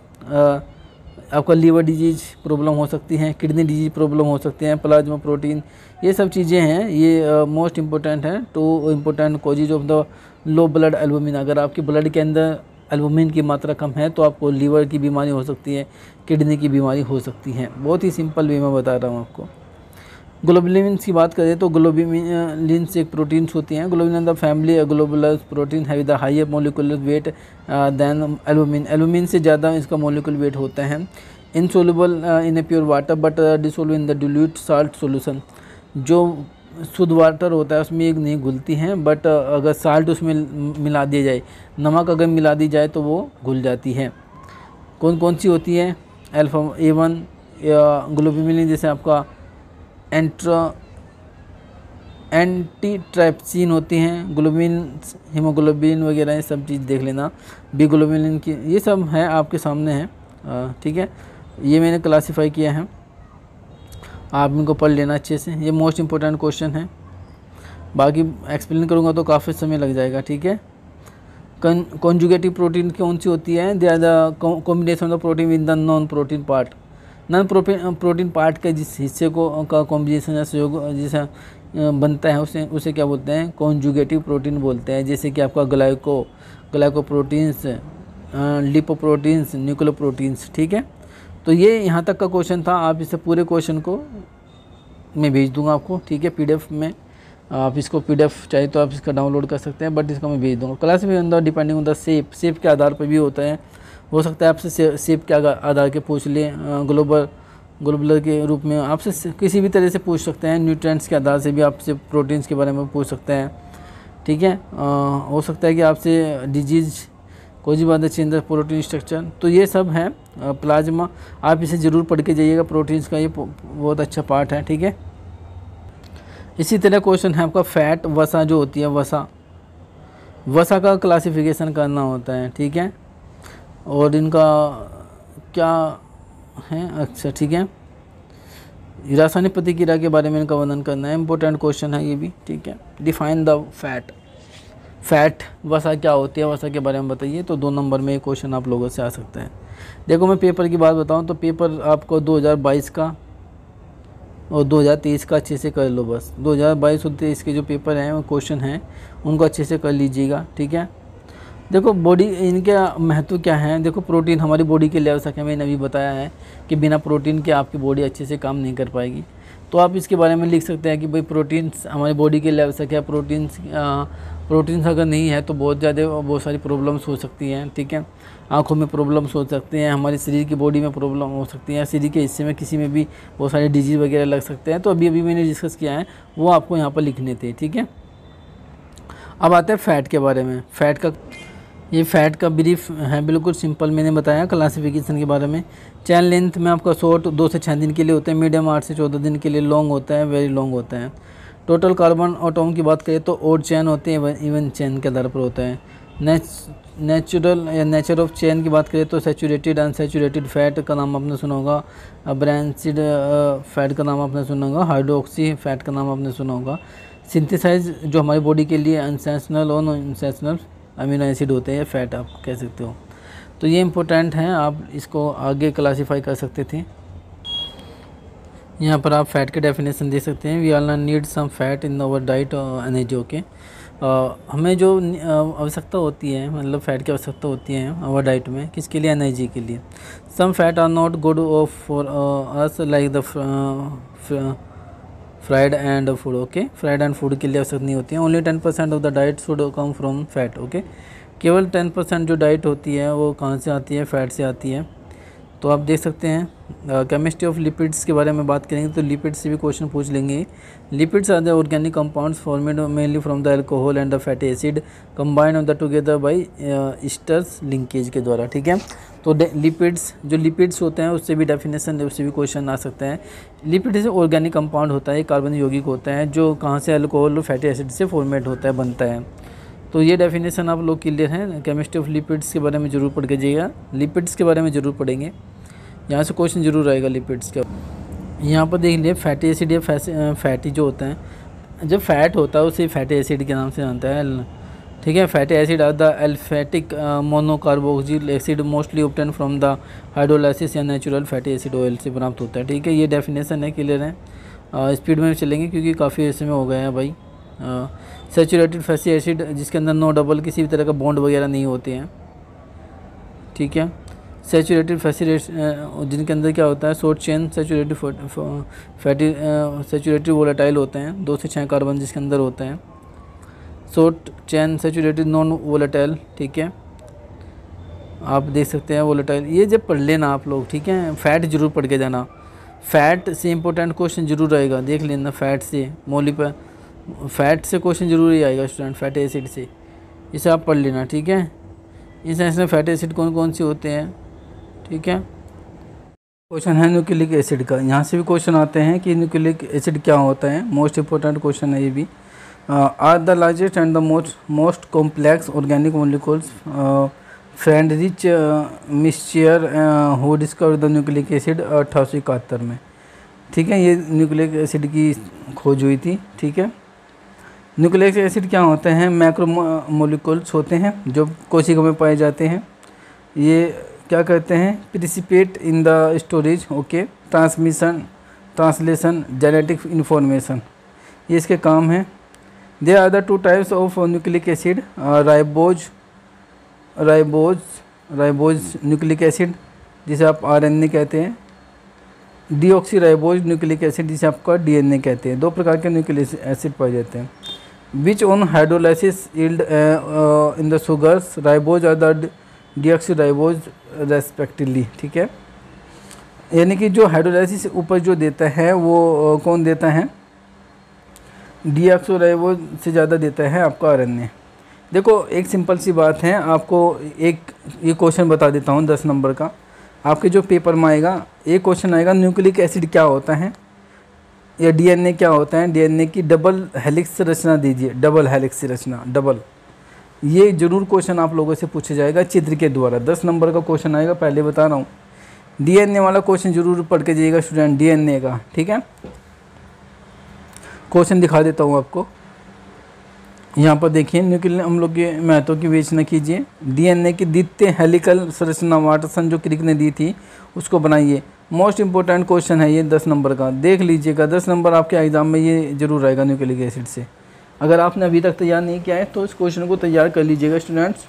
आपका लीवर डिज़ीज़ प्रॉब्लम हो सकती है किडनी डिज़ीज़ प्रॉब्लम हो सकती हैं प्लाज्मा प्रोटीन ये सब चीज़ें हैं, ये मोस्ट इम्पोर्टेंट हैं two important causes of the low blood albumin अगर आपकी ब्लड के अंदर एल्बुमिन की मात्रा कम है तो आपको लीवर की बीमारी हो सकती है किडनी की बीमारी हो सकती है। बहुत ही सिंपल वे मैं बता रहा हूँ आपको। ग्लोबुलिन की बात करें तो ग्लोबुलिन्स एक प्रोटीन्स होती हैं। Globulin the family globulus protein have the higher molecular weight than albumin albumin से ज़्यादा इसका मोलिकुल वेट होता है। Insoluble in a pure water but dissolve in the dilute salt solution जो शुद्ध वाटर होता है, उसमें एक नहीं घुलती हैं बट अगर साल्ट उसमें मिला दिया जाए, नमक अगर मिला दी जाए तो वो घुल जाती है। कौन कौन सी होती है? एल्फा ए वन या ग्लोबिमिलिन जैसे आपका एंट्रा एंटी ट्रैप्सिन होती हैं, ग्लोबिन, हीमोग्लोबिन वगैरह ये सब चीज़ देख लेना। बी ग्लोबिन की ये सब है आपके सामने है ठीक है? ये मैंने क्लासीफाई किया है। आप इनको पढ़ लेना अच्छे से। ये मोस्ट इम्पोर्टेंट क्वेश्चन है। बाकी एक्सप्लेन करूँगा तो काफ़ी समय लग जाएगा, ठीक है? कॉन्जुगेटिव प्रोटीन कौन सी होती है? They are the combination of protein with the non protein part non protein part के जिस हिस्से को का कॉम्बिनेशन या सहयोग जिसे बनता है उसे उसे क्या बोलते हैं? कॉन्जुगेटिव प्रोटीन बोलते हैं। जैसे कि आपका ग्लाइको ग्लाइकोप्रोटीन्स लिपोप्रोटीन्स न्यूक्लियोप्रोटीन्स ठीक है? तो ये यहाँ तक का क्वेश्चन था। आप इसे पूरे क्वेश्चन को मैं भेज दूँगा आपको, ठीक है? पीडीएफ में। आप इसको पीडीएफ चाहिए तो आप इसका डाउनलोड कर सकते हैं बट इसको मैं भेज दूँगा। क्लास में अंदर depending on the shape shape के आधार पर भी होता है। हो सकता है आपसे सेप के आधार के पूछ लें ग्लोबल ग्लोबलर के रूप में। आपसे किसी भी तरह से पूछ सकते हैं न्यूट्रेंट्स के आधार से भी आपसे प्रोटीन्स के बारे में पूछ सकते हैं। ठीक है? आ, हो सकता है कि आपसे डिज़ीज़ कोई बात चेंज प्रोटीन स्ट्रक्चर तो ये सब है प्लाज्मा। आप इसे ज़रूर पढ़ के जाइएगा प्रोटीन्स का ये बहुत अच्छा पार्ट है ठीक है? इसी तरह क्वेश्चन है आपका फैट वसा जो होती है वसा। वसा का क्लासिफिकेशन करना होता है ठीक है? और इनका क्या है? अच्छा ठीक है। रासायनिक प्रतिक्रिया के बारे में इनका वर्णन करना है। इम्पोर्टेंट क्वेश्चन है ये भी, ठीक है। डिफाइन द फैट फैट वसा क्या होती है, वसा के बारे में बताइए। तो दो नंबर में ये क्वेश्चन आप लोगों से आ सकता है। देखो, मैं पेपर की बात बताऊँ तो पेपर आपको 2022 का और 2023 का अच्छे से कर लो बस। 2022 और तेईस के जो पेपर हैं, वो क्वेश्चन हैं, उनको अच्छे से कर लीजिएगा, ठीक है। देखो बॉडी इनके महत्व क्या है? देखो प्रोटीन हमारी बॉडी के लिए आवश्यक है मैंने अभी बताया है कि बिना प्रोटीन के आपकी बॉडी अच्छे से काम नहीं कर पाएगी। तो आप इसके बारे में लिख सकते हैं कि भाई प्रोटीन्स हमारी बॉडी के लिए आवश्यक है प्रोटीन्स प्रोटीन्स अगर नहीं है तो बहुत ज़्यादा, बहुत सारी प्रॉब्लम्स हो सकती हैं, ठीक है? आँखों में प्रॉब्लम्स हो सकती हैं, हमारे शरीर की बॉडी में प्रॉब्लम हो सकती है, शरीर के हिस्से में किसी में भी बहुत सारे डिज़ीज़ वगैरह लग सकते हैं। तो अभी अभी मैंने डिस्कस किया है, वो आपको यहाँ पर लिखने थे, ठीक है? अब आते हैं फ़ैट के बारे में। फ़ैट का ये फ़ैट का ब्रीफ है, बिल्कुल सिंपल मैंने बताया क्लासिफिकेशन के बारे में। चैन लेंथ में आपका शॉर्ट दो से छः दिन के लिए होता है मीडियम आठ से चौदह दिन के लिए लॉन्ग होता है वेरी लॉन्ग होता है। टोटल कार्बन ऑटोम की बात करें तो ओड चैन होते हैं इवन चैन के आधार पर होता है। नेचुरल या नेचर ऑफ़ चैन की बात करें तो सेचूरेटेड अनसेचूरेटेड फैट का नाम आपने सुना होगा। ब्रांसिड फैट का नाम आपने सुना होगा। हाइड्रोक्सी फैट का नाम आपने सुना होगा। सिंथेसाइज जो हमारी बॉडी के लिए अनसेंसनल और नॉन अनसेंसनल अमीनो एसिड होते हैं, फैट आप कह सकते हो। तो ये इम्पोर्टेंट हैं, आप इसको आगे क्लासीफाई कर सकते थे। यहाँ पर आप फैट के डेफिनेशन दे सकते हैं। We are need some fat in our diet energy okay हमें जो आवश्यकता होती है मतलब फ़ैट की आवश्यकता होती है आवर डाइट में, किसके लिए? एनर्जी के लिए। Some fat are not good for us like the fried and food okay fried and food के लिए आवश्यक नहीं होती है। Only ten percent of the diet should come from fat okay केवल टेन परसेंट जो डाइट होती है, वो कहाँ से आती है? फैट से आती है। तो आप देख सकते हैं केमिस्ट्री ऑफ़ लिपिड्स के बारे में बात करेंगे तो लिपिड्स से भी क्वेश्चन पूछ लेंगे। Lipids are the organic compounds formed mainly from the alcohol and the fatty acid combined on the together by esters linkage के द्वारा, ठीक है? तो लिपिड्स जो लिपिड्स होते हैं, उससे भी डेफिनेशन उससे भी क्वेश्चन आ सकते हैं। लिपिड से ऑर्गेनिक कंपाउंड होता है कार्बन यौगिक होता है, जो कहाँ से अल्कोहल और फैटी एसिड से फॉर्मेट होता है, बनता है। तो ये डेफिनेशन आप लोग क्लियर हैं। केमिस्ट्री ऑफ़ लिपिड्स के बारे में ज़रूर पढ़ के जाइएगा। लिपिड्स के बारे में ज़रूर पढ़ेंगे। यहाँ से क्वेश्चन ज़रूर आएगा लिपिड्स का। यहाँ पर देख लीजिए फैटी एसिड या फैटी जो होता है, जब फैट होता है, उसे फैटी एसिड के नाम से जानता है। ठीक है? Fatty acid are the aliphatic monocarboxylic acid mostly obtain from the hydrolysis या नेचुरल फैटी एसिड ऑयल से प्राप्त होता है। ठीक है? ये डेफिनेशन है क्लियर है। स्पीड में चलेंगे, क्योंकि काफ़ी ऐसे में हो गए हैं भाई। सेचूरेटेड फैटी एसिड जिसके अंदर नो डबल किसी भी तरह का बॉन्ड वगैरह नहीं होते हैं। ठीक है? सेचूरेटेड फैसिलेट जिनके अंदर क्या होता है? Short chain saturated fatty saturated volatile होते हैं। दो से छः कार्बन जिसके अंदर होते हैं। Short chain saturated non volatile ठीक है? आप देख सकते हैं वोलेटाइल ये जब पढ़ लेना आप लोग, ठीक है? फैट ज़रूर पढ़ के जाना। फैट से इंपॉर्टेंट क्वेश्चन ज़रूर रहेगा देख लेना फैट से। मोली पर फैट से क्वेश्चन ज़रूर आएगा स्टूडेंट, फैट एसिड से। इसे आप पढ़ लेना, ठीक है? में फैटी एसिड कौन कौन से होते हैं, ठीक है? क्वेश्चन है न्यूक्लिक एसिड का। यहाँ से भी क्वेश्चन आते हैं कि न्यूक्लिक एसिड क्या होता है। मोस्ट इंपॉर्टेंट क्वेश्चन है ये भी। Are the largest and the most most complex organic molecules Friedrich Miescher who discover the nucleic acid अठारह सौ इकहत्तर में? ठीक है, ये न्यूक्लिक एसिड की खोज हुई थी, ठीक है? न्यूक्लिक एसिड क्या होते हैं? मैक्रो मोलिकुल्स होते हैं, जो कोशिका में पाए जाते हैं। ये क्या करते हैं? Participate in the storage okay transmission translation genetic information ये इसके काम हैं। They are the two types of nucleic acid ribose ribose ribose nucleic acid जिसे आप आर कहते हैं। डीऑक्सी राइबोज न्यूक्लिक एसिड जिसे आपका डीएनए कहते हैं। दो प्रकार के न्यूक्लिक एसिड पाए जाते हैं। Which on hydrolysis yield in the sugars ribose are the deoxy ribose respectively ठीक है? यानी कि जो हाइड्रोलाइसिस ऊपर जो देता है वो uh, कौन देता है? डीऑक्सोराइबोज से ज़्यादा देता है आपका आर देखो एक सिंपल सी बात है आपको एक ये क्वेश्चन बता देता हूँ दस नंबर का। आपके जो पेपर में आएगा एक क्वेश्चन आएगा न्यूक्लिक एसिड क्या होता है? या डीएनए क्या होता है? डीएनए की डबल हेलिक्स रचना दीजिए। डबल हेलिक्स रचना डबल ये ज़रूर क्वेश्चन आप लोगों से पूछा जाएगा चित्र के द्वारा। दस नंबर का क्वेश्चन आएगा, पहले बता रहा हूँ। डीएनए वाला क्वेश्चन ज़रूर पढ़ के जाइएगा स्टूडेंट डीएनए का, ठीक है? क्वेश्चन दिखा देता हूँ आपको। यहाँ पर देखिए न्यूक्लियर अम्लों के महत्व की विवेचना कीजिए। डीएनए की द्वितीय हेलिकल संरचना वाटसन जो क्रिक ने दी थी, उसको बनाइए। मोस्ट इंपॉर्टेंट क्वेश्चन है ये दस नंबर का। देख लीजिएगा, दस नंबर आपके एग्ज़ाम में ये ज़रूर आएगा न्यूक्लिक एसिड से। अगर आपने अभी तक तैयार नहीं किया है तो इस क्वेश्चन को तैयार कर लीजिएगा, स्टूडेंट्स।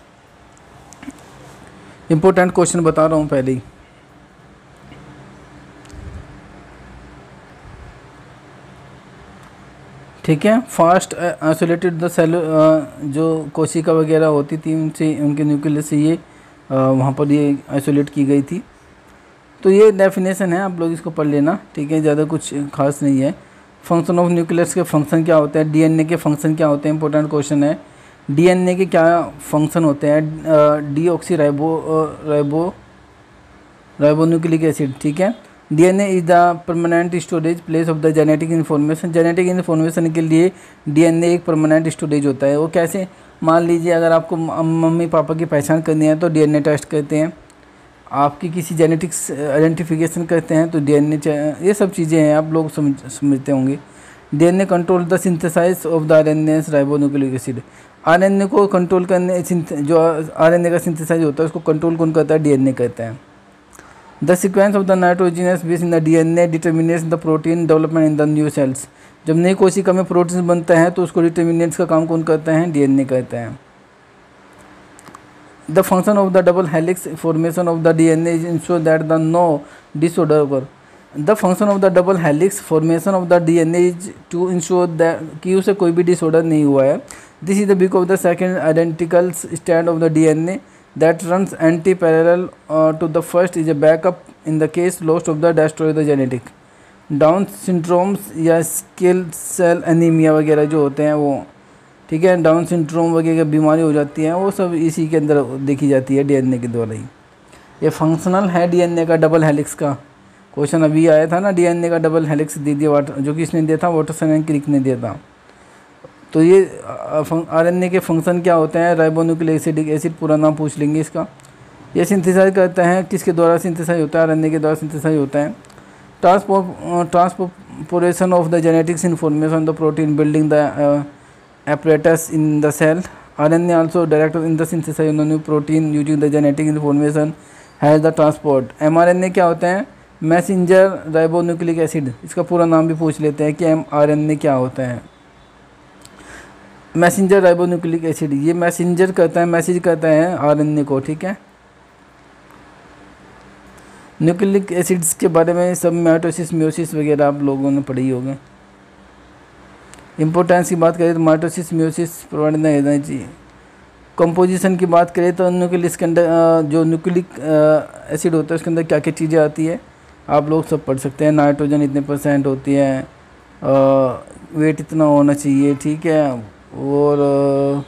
इंपॉर्टेंट क्वेश्चन बता रहा हूँ पहले ही। ठीक है, फास्ट आइसोलेटेड द सेल जो कोशिका वगैरह होती थी, उनसे, उनके न्यूक्लियस से ये वहाँ पर ये आइसोलेट की गई थी। तो ये डेफिनेशन है, आप लोग इसको पढ़ लेना, ठीक है? ज़्यादा कुछ खास नहीं है। फ़ंक्शन ऑफ़ न्यूक्लियस के फ़ंक्शन क्या होते हैं? डीएनए के फ़ंक्शन क्या होते हैं? इंपॉर्टेंट क्वेश्चन है। डीएनए के क्या फ़ंक्शन होते हैं? Deoxy ribo ribo nucleic acid ठीक है? DNA is the permanent storage place of the genetic information genetic information के लिए डीएनए एक परमानेंट स्टोरेज होता है। वो कैसे? मान लीजिए, अगर आपको मम्मी पापा की पहचान करनी है तो डीएनए टेस्ट करते हैं। आपकी किसी जेनेटिक्स आइडेंटिफिकेशन करते हैं तो डीएनए ये सब चीज़ें हैं, आप लोग समझ, समझते होंगे। DNA control the synthesise of the R N S ribonucleic acid R N A को कंट्रोल करने जो आर एन ए का सिंथेसाइज होता है, उसको कंट्रोल कौन करता है? डीएनए कहता है। The sequence of the nitrogenous base in the DNA determinates the protein development in the new cells जब नई कोशिका में प्रोटीन बनता है तो उसको डिटर्मिनेट्स का काम कौन करता है? डीएनए कहते हैं। The function of the double helix formation of the DNA is insure that the no disorder the function of the double helix formation of the DNA is to insure that कि उसे कोई भी disorder नहीं हुआ है। This is the बिक of the second identical stand of the DNA that runs anti-parallel uh, to the first is a backup in the case lost of the destroy the genetic. Down syndromes या sickle cell anaemia वगैरह जो होते हैं वो ठीक है Down syndrome वगैरह बीमारी हो जाती है, वो सब इसी के अंदर देखी जाती है डीएनए के द्वारा ही। ये फंक्शनल है डीएनए का डबल हेलिक्स का। क्वेश्चन अभी आया था ना डीएनए का डबल हेलिक्स दे दिया वाटर जो कि इसने दिया था वाटरसन एंड क्रिक ने दिया था। तो ये आरएनए के फ़ंक्शन क्या होते हैं? राइबोन्यूक्लिक एसिडिक एसिड पूरा नाम पूछ लेंगे इसका। ये सिंथेसाइज करते हैं, किसके द्वारा सिंथेसाइज होता है? आरएनए के द्वारा सिंथेसाइज होता है। ट्रांसपो transportation of the genetics information the protein building the apparatus the cell R N also direct in the synthesis of new protein using the genetic information has the transport M R N A क्या होते हैं? Messenger ribonucleic acid इसका पूरा नाम भी पूछ लेते हैं कि एम आर एन ए क्या होता है। मैसेंजर राइबोन्यूक्लिक एसिड ये मैसेंजर करता है मैसेज करता है आर एन ए को, ठीक है? न्यूक्लिक एसिड्स के बारे में सब माइटोसिस म्योसिस वगैरह आप लोगों ने पढ़ी होगी। इम्पोर्टेंस की बात करें तो माइटोसिस म्योसिस प्रोवाइड नहीं रहना चाहिए कंपोजिशन की बात करें तो न्यूक्लिक के अंदर जो न्यूक्लिक एसिड होता है, उसके अंदर क्या क्या चीज़ें आती है? आप लोग सब पढ़ सकते हैं नाइट्रोजन इतने परसेंट होती है वेट इतना होना चाहिए, ठीक है? और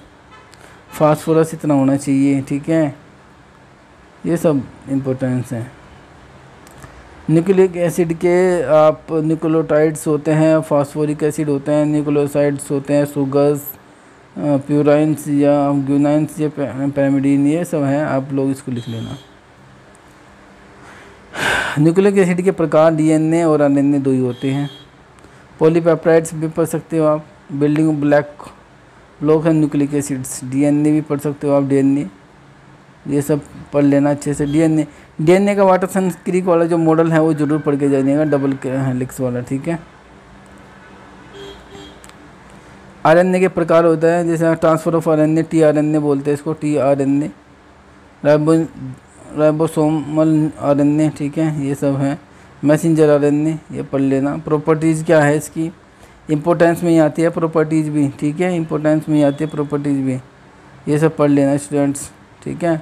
फास्फोरस इतना होना चाहिए, ठीक है? ये सब इम्पोर्टेंस हैं। न्यूक्लिक एसिड के आप न्यूक्लोटाइड्स होते हैं, फास्फोरिक एसिड होते हैं न्यूक्लोसाइड्स होते हैं सुगर्स प्यूराइंस या ग्यूनाइंस या पैरामिडीन, ये सब हैं, आप लोग इसको लिख लेना। न्यूक्लिक एसिड के प्रकार डीएनए और आरएनए दो ही होते हैं। पॉलीपेप्टाइड्स भी पढ़ सकते हो आप, बिल्डिंग ब्लैक ब्लॉक है, न्यूक्लिक एसिड्स, डीएनए भी पढ़ सकते हो आप, डीएनए। ये सब पढ़ लेना अच्छे से। डीएनए डीएनए का वाटरसन क्रिक वाला जो मॉडल है वो ज़रूर पढ़ के जाइएगा डबल हेलिक्स वाला, ठीक है? आरएनए के प्रकार होता है, जैसे transfer of RNA T RNA बोलते हैं इसको T RNA ribo ribosomal RNA ठीक है, ये सब है। मैसेंजर आरएनए ये पढ़ लेना। प्रॉपर्टीज़ क्या है इसकी? इम्पोर्टेंस में ही आती है प्रॉपर्टीज़ भी, ठीक है? इम्पोर्टेंस में ही आती है प्रॉपर्टीज़ भी। ये सब पढ़ लेना स्टूडेंट्स ठीक है?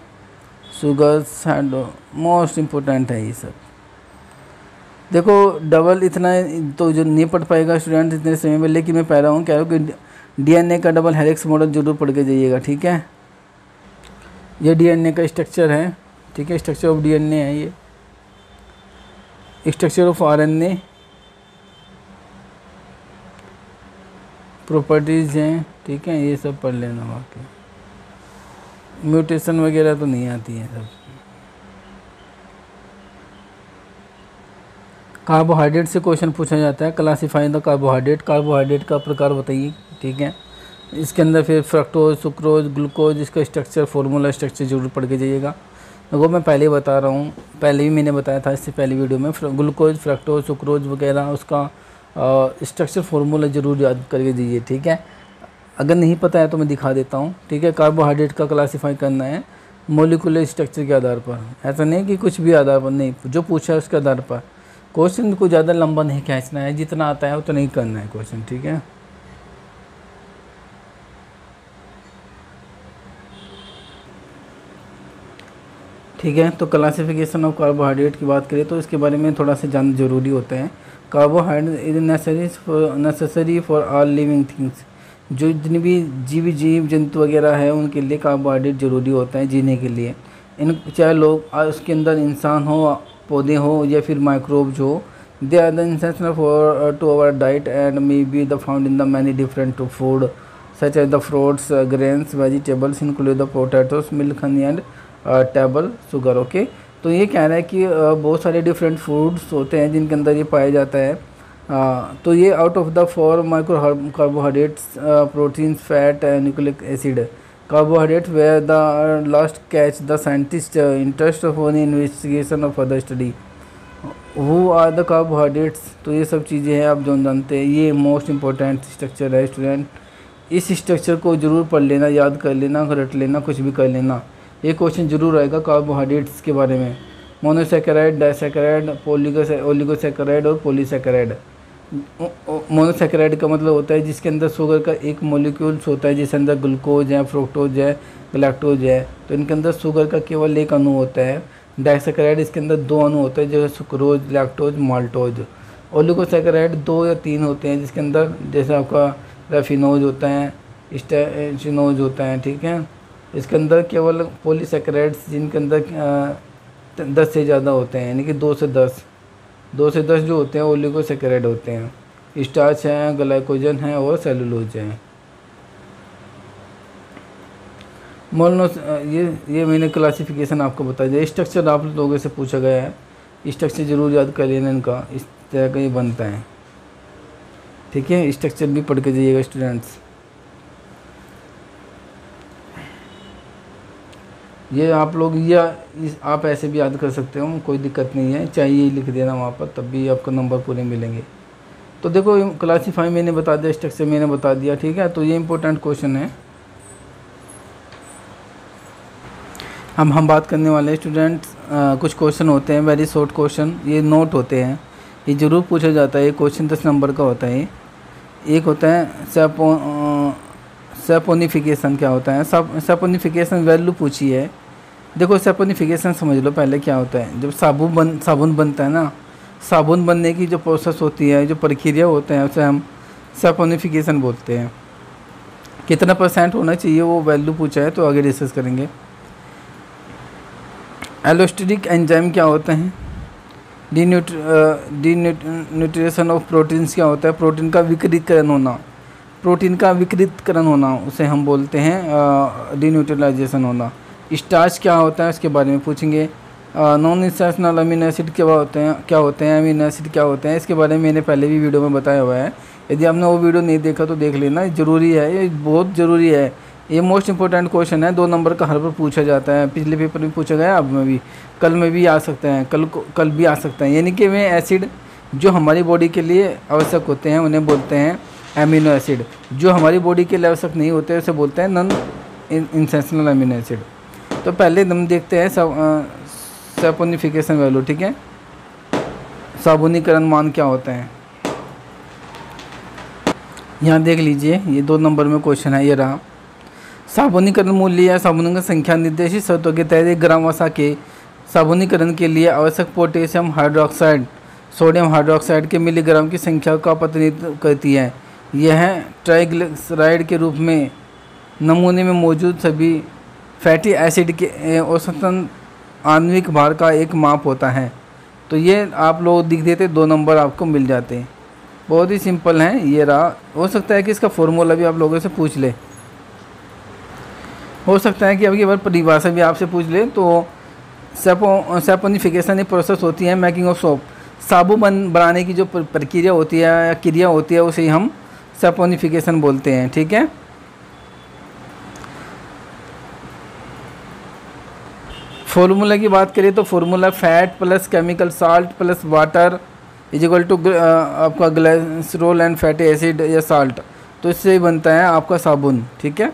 शुगर सैंडो मोस्ट इम्पोर्टेंट है ये सब। देखो डबल इतना तो जो नहीं पढ़ पाएगा स्टूडेंट इतने समय में, लेकिन मैं पढ़ रहा हूँ, कह रहा हूँ कि डीएनए का डबल हेलिक्स मॉडल ज़रूर पढ़ के जाइएगा, ठीक है? ये डीएनए का स्ट्रक्चर है, ठीक है? स्ट्रक्चर ऑफ़ डीएनए है ये। स्ट्रक्चर ऑफ़ आरएनए प्रॉपर्टीज़ हैं, ठीक है? ये सब पढ़ लेना बाकी। म्यूटेशन वगैरह तो नहीं आती है सब कार्बोहाइड्रेट से क्वेश्चन पूछा जाता है क्लासीफाई द कार्बोहाइड्रेट। कार्बोहाइड्रेट का प्रकार बताइए, ठीक है? इसके अंदर फिर फ्रक्टोज, सुक्रोज, ग्लूकोज, इसका स्ट्रक्चर फार्मूला स्ट्रक्चर ज़रूर पढ़ के जाइएगा। वो मैं पहले ही बता रहा हूँ, पहले भी मैंने बताया था, इससे पहले वीडियो में ग्लूकोज, फ्रक्टोज, सुक्रोज वगैरह, उसका स्ट्रक्चर फार्मूला ज़रूर याद करके दीजिए, ठीक है? अगर नहीं पता है तो मैं दिखा देता हूँ, ठीक है? कार्बोहाइड्रेट का क्लासीफाई करना है मोलिकुलर स्ट्रक्चर के आधार पर। ऐसा नहीं कि कुछ भी आधार पर, नहीं, जो पूछा है उसके आधार पर। क्वेश्चन को ज़्यादा लंबा नहीं खींचना है, जितना आता है उतना ही करना है क्वेश्चन, ठीक है? ठीक है तो क्लासिफिकेशन ऑफ़ कार्बोहाइड्रेट की बात करें तो इसके बारे में थोड़ा सा जानना ज़रूरी होता है। Carbohydrate is necessary necessary for all living things. जो जितने भी जीव जीव जंतु वगैरह है उनके लिए कार्बोहाइड्रेट ज़रूरी होता है जीने के लिए। इन चाहे लोग उसके अंदर इंसान हो पौधे हो या फिर माइक्रोब्स हो they are the essential for to our diet and may be the found in the many different food such as the fruits grains vegetables include the potatoes milk honey and table sugar okay तो ये कह रहा है कि uh, बहुत सारे different foods होते हैं जिनके अंदर ये पाया जाता है। तो ये out of the four micro carbohydrates proteins fat and nucleic acid carbohydrate were the last catch the scientist interest of own investigation of other study वो आर द कार्बोहाइड्रेट्स तो ये सब चीज़ें हैं, आप जो जानते हैं। ये मोस्ट इंपॉर्टेंट स्ट्रक्चर है स्टूडेंट इस स्ट्रक्चर को ज़रूर पढ़ लेना, याद कर लेना, रट लेना, कुछ भी कर लेना। ये क्वेश्चन ज़रूर आएगा कार्बोहाइड्रेट्स के बारे में। मोनोसेकेराइड डाइसेकेराइड पोलिगो ओलिगोसेकेराइड और पोलीसेकेराइड मोनोसेक्राइड का मतलब होता है जिसके अंदर शुगर का एक मोलिक्यूल्स होता है, जिसके अंदर ग्लूकोज है फ्रोक्टोज है गलैक्टोज है तो इनके अंदर शुगर का केवल एक अणु होता है। डाइसेक्राइड इसके अंदर दो अणु होते हैं, जो है सुक्रोज लैक्टोज माल्टोज ओलिगोसेक्राइड दो या तीन होते हैं, जिसके अंदर जैसे आपका रेफिनोज होता है स्टेशिनोज होता है, ठीक है? इसके अंदर केवल पोलीसेक्राइड्स जिनके अंदर दस से ज़्यादा होते हैं, यानी कि दो से दस। दो से दस जो होते हैं वो ओलिगोसेकेराइड होते हैं। स्टार्च हैं, ग्लाइकोजन हैं और सेलुलोज हैं। मोनो ये ये मैंने क्लासिफिकेशन आपको बता दिया स्ट्रक्चर आप लोगों से पूछा गया है। स्ट्रक्चर ज़रूर याद कर लेना इनका। इस तरह का ये बनता है। ठीक है? स्ट्रक्चर भी पढ़ के जाइएगा स्टूडेंट्स ये आप लोग, या इस, आप ऐसे भी याद कर सकते हो, कोई दिक्कत नहीं है। चाहिए लिख देना वहाँ पर, तब भी आपको नंबर पूरे मिलेंगे। तो देखो क्लासीफाई मैंने बता दिया स्ट्रक्चर मैंने बता दिया, ठीक है? तो ये इंपॉर्टेंट क्वेश्चन है। हम हम बात करने वाले स्टूडेंट्स कुछ क्वेश्चन होते हैं वेरी शॉर्ट क्वेश्चन ये नोट होते हैं। ये ज़रूर पूछा जाता है, ये क्वेश्चन दस नंबर का होता है एक होता है सेपो सेपोनिफिकेशन क्या होता है? सेपोनिफिकेशन वैल्यू पूछी है। देखो सेपोनिफिकेशन समझ लो पहले क्या होता है। जब साबुन बन, साबुन बनता है ना, साबुन बनने की जो प्रोसेस होती है, जो प्रक्रिया होते हैं, उसे हम सेपोनिफिकेशन बोलते हैं। कितना परसेंट होना चाहिए, वो वैल्यू पूछा है तो आगे डिस्कस करेंगे। एलोस्टिक एंजाइम क्या होते हैं? डी न्यूट्रिशन ऑफ़ प्रोटीन्स क्या होता है? प्रोटीन का विकृतकरण होना। प्रोटीन का विकृतकरण होना, उसे हम बोलते हैं डी न्यूट्रलाइजेशन होना। स्टार्च क्या होता है उसके बारे में पूछेंगे। नॉन इंसेशनल अमीनो एसिड क्या होते हैं, क्या होते हैं अमीनो एसिड क्या होते हैं, इसके बारे में मैंने पहले भी वीडियो में बताया हुआ है। यदि आपने वो वीडियो नहीं देखा तो देख लेना ज़रूरी है, ये बहुत ज़रूरी है। ये मोस्ट इंपॉर्टेंट क्वेश्चन है, दो नंबर का हर पर पूछा जाता है, पिछले पेपर में पूछा गया, अब में भी, कल में भी आ सकते हैं, कल को, कल भी आ सकते हैं। यानी कि वे एसिड जो हमारी बॉडी के लिए आवश्यक होते हैं, उन्हें बोलते हैं एमिनो एसिड जो हमारी बॉडी के लिए आवश्यक नहीं होते, उसे बोलते हैं नॉन इंसेशनल अमीनो एसिड तो पहले हम देखते हैं सेपोनिफिकेशन वैल्यू ठीक है? साबुनीकरण मान क्या होता है? यहाँ देख लीजिए, ये दो नंबर में क्वेश्चन है, ये रहा। साबुनीकरण मूल्य या साबुनीकरण संख्या निर्देशित शर्तों के तहत एक ग्राम वसा के साबुनीकरण के लिए आवश्यक पोटेशियम हाइड्रोक्साइड, सोडियम हाइड्रोक्साइड के मिलीग्राम की संख्या का प्रतिनिधित्व करती है। यह ट्राइग्लिसराइड के रूप में नमूने में मौजूद सभी फैटी एसिड के औसतन आणविक भार का एक माप होता है। तो ये आप लोग दिख देते, दो नंबर आपको मिल जाते। हैं बहुत ही सिंपल हैं, ये रहा। हो सकता है कि इसका फॉर्मूला भी आप लोगों से पूछ ले। हो सकता है कि अब की बार परिभाषा भी आपसे पूछ ले तो सेपो, सेपोनिफिकेशन एक प्रोसेस होती है, मेकिंग ऑफ़ सोप। साबु बन, बनाने की जो प्रक्रिया होती है या क्रिया होती है, उसे हम सेपोनिफिकेशन बोलते हैं, ठीक है? फॉर्मूला की बात करें तो formula fat plus chemical salt plus water is equal to आपका ग्लेसरोल एंड फैटी एसिड या साल्ट तो इससे ही बनता है आपका साबुन, ठीक है?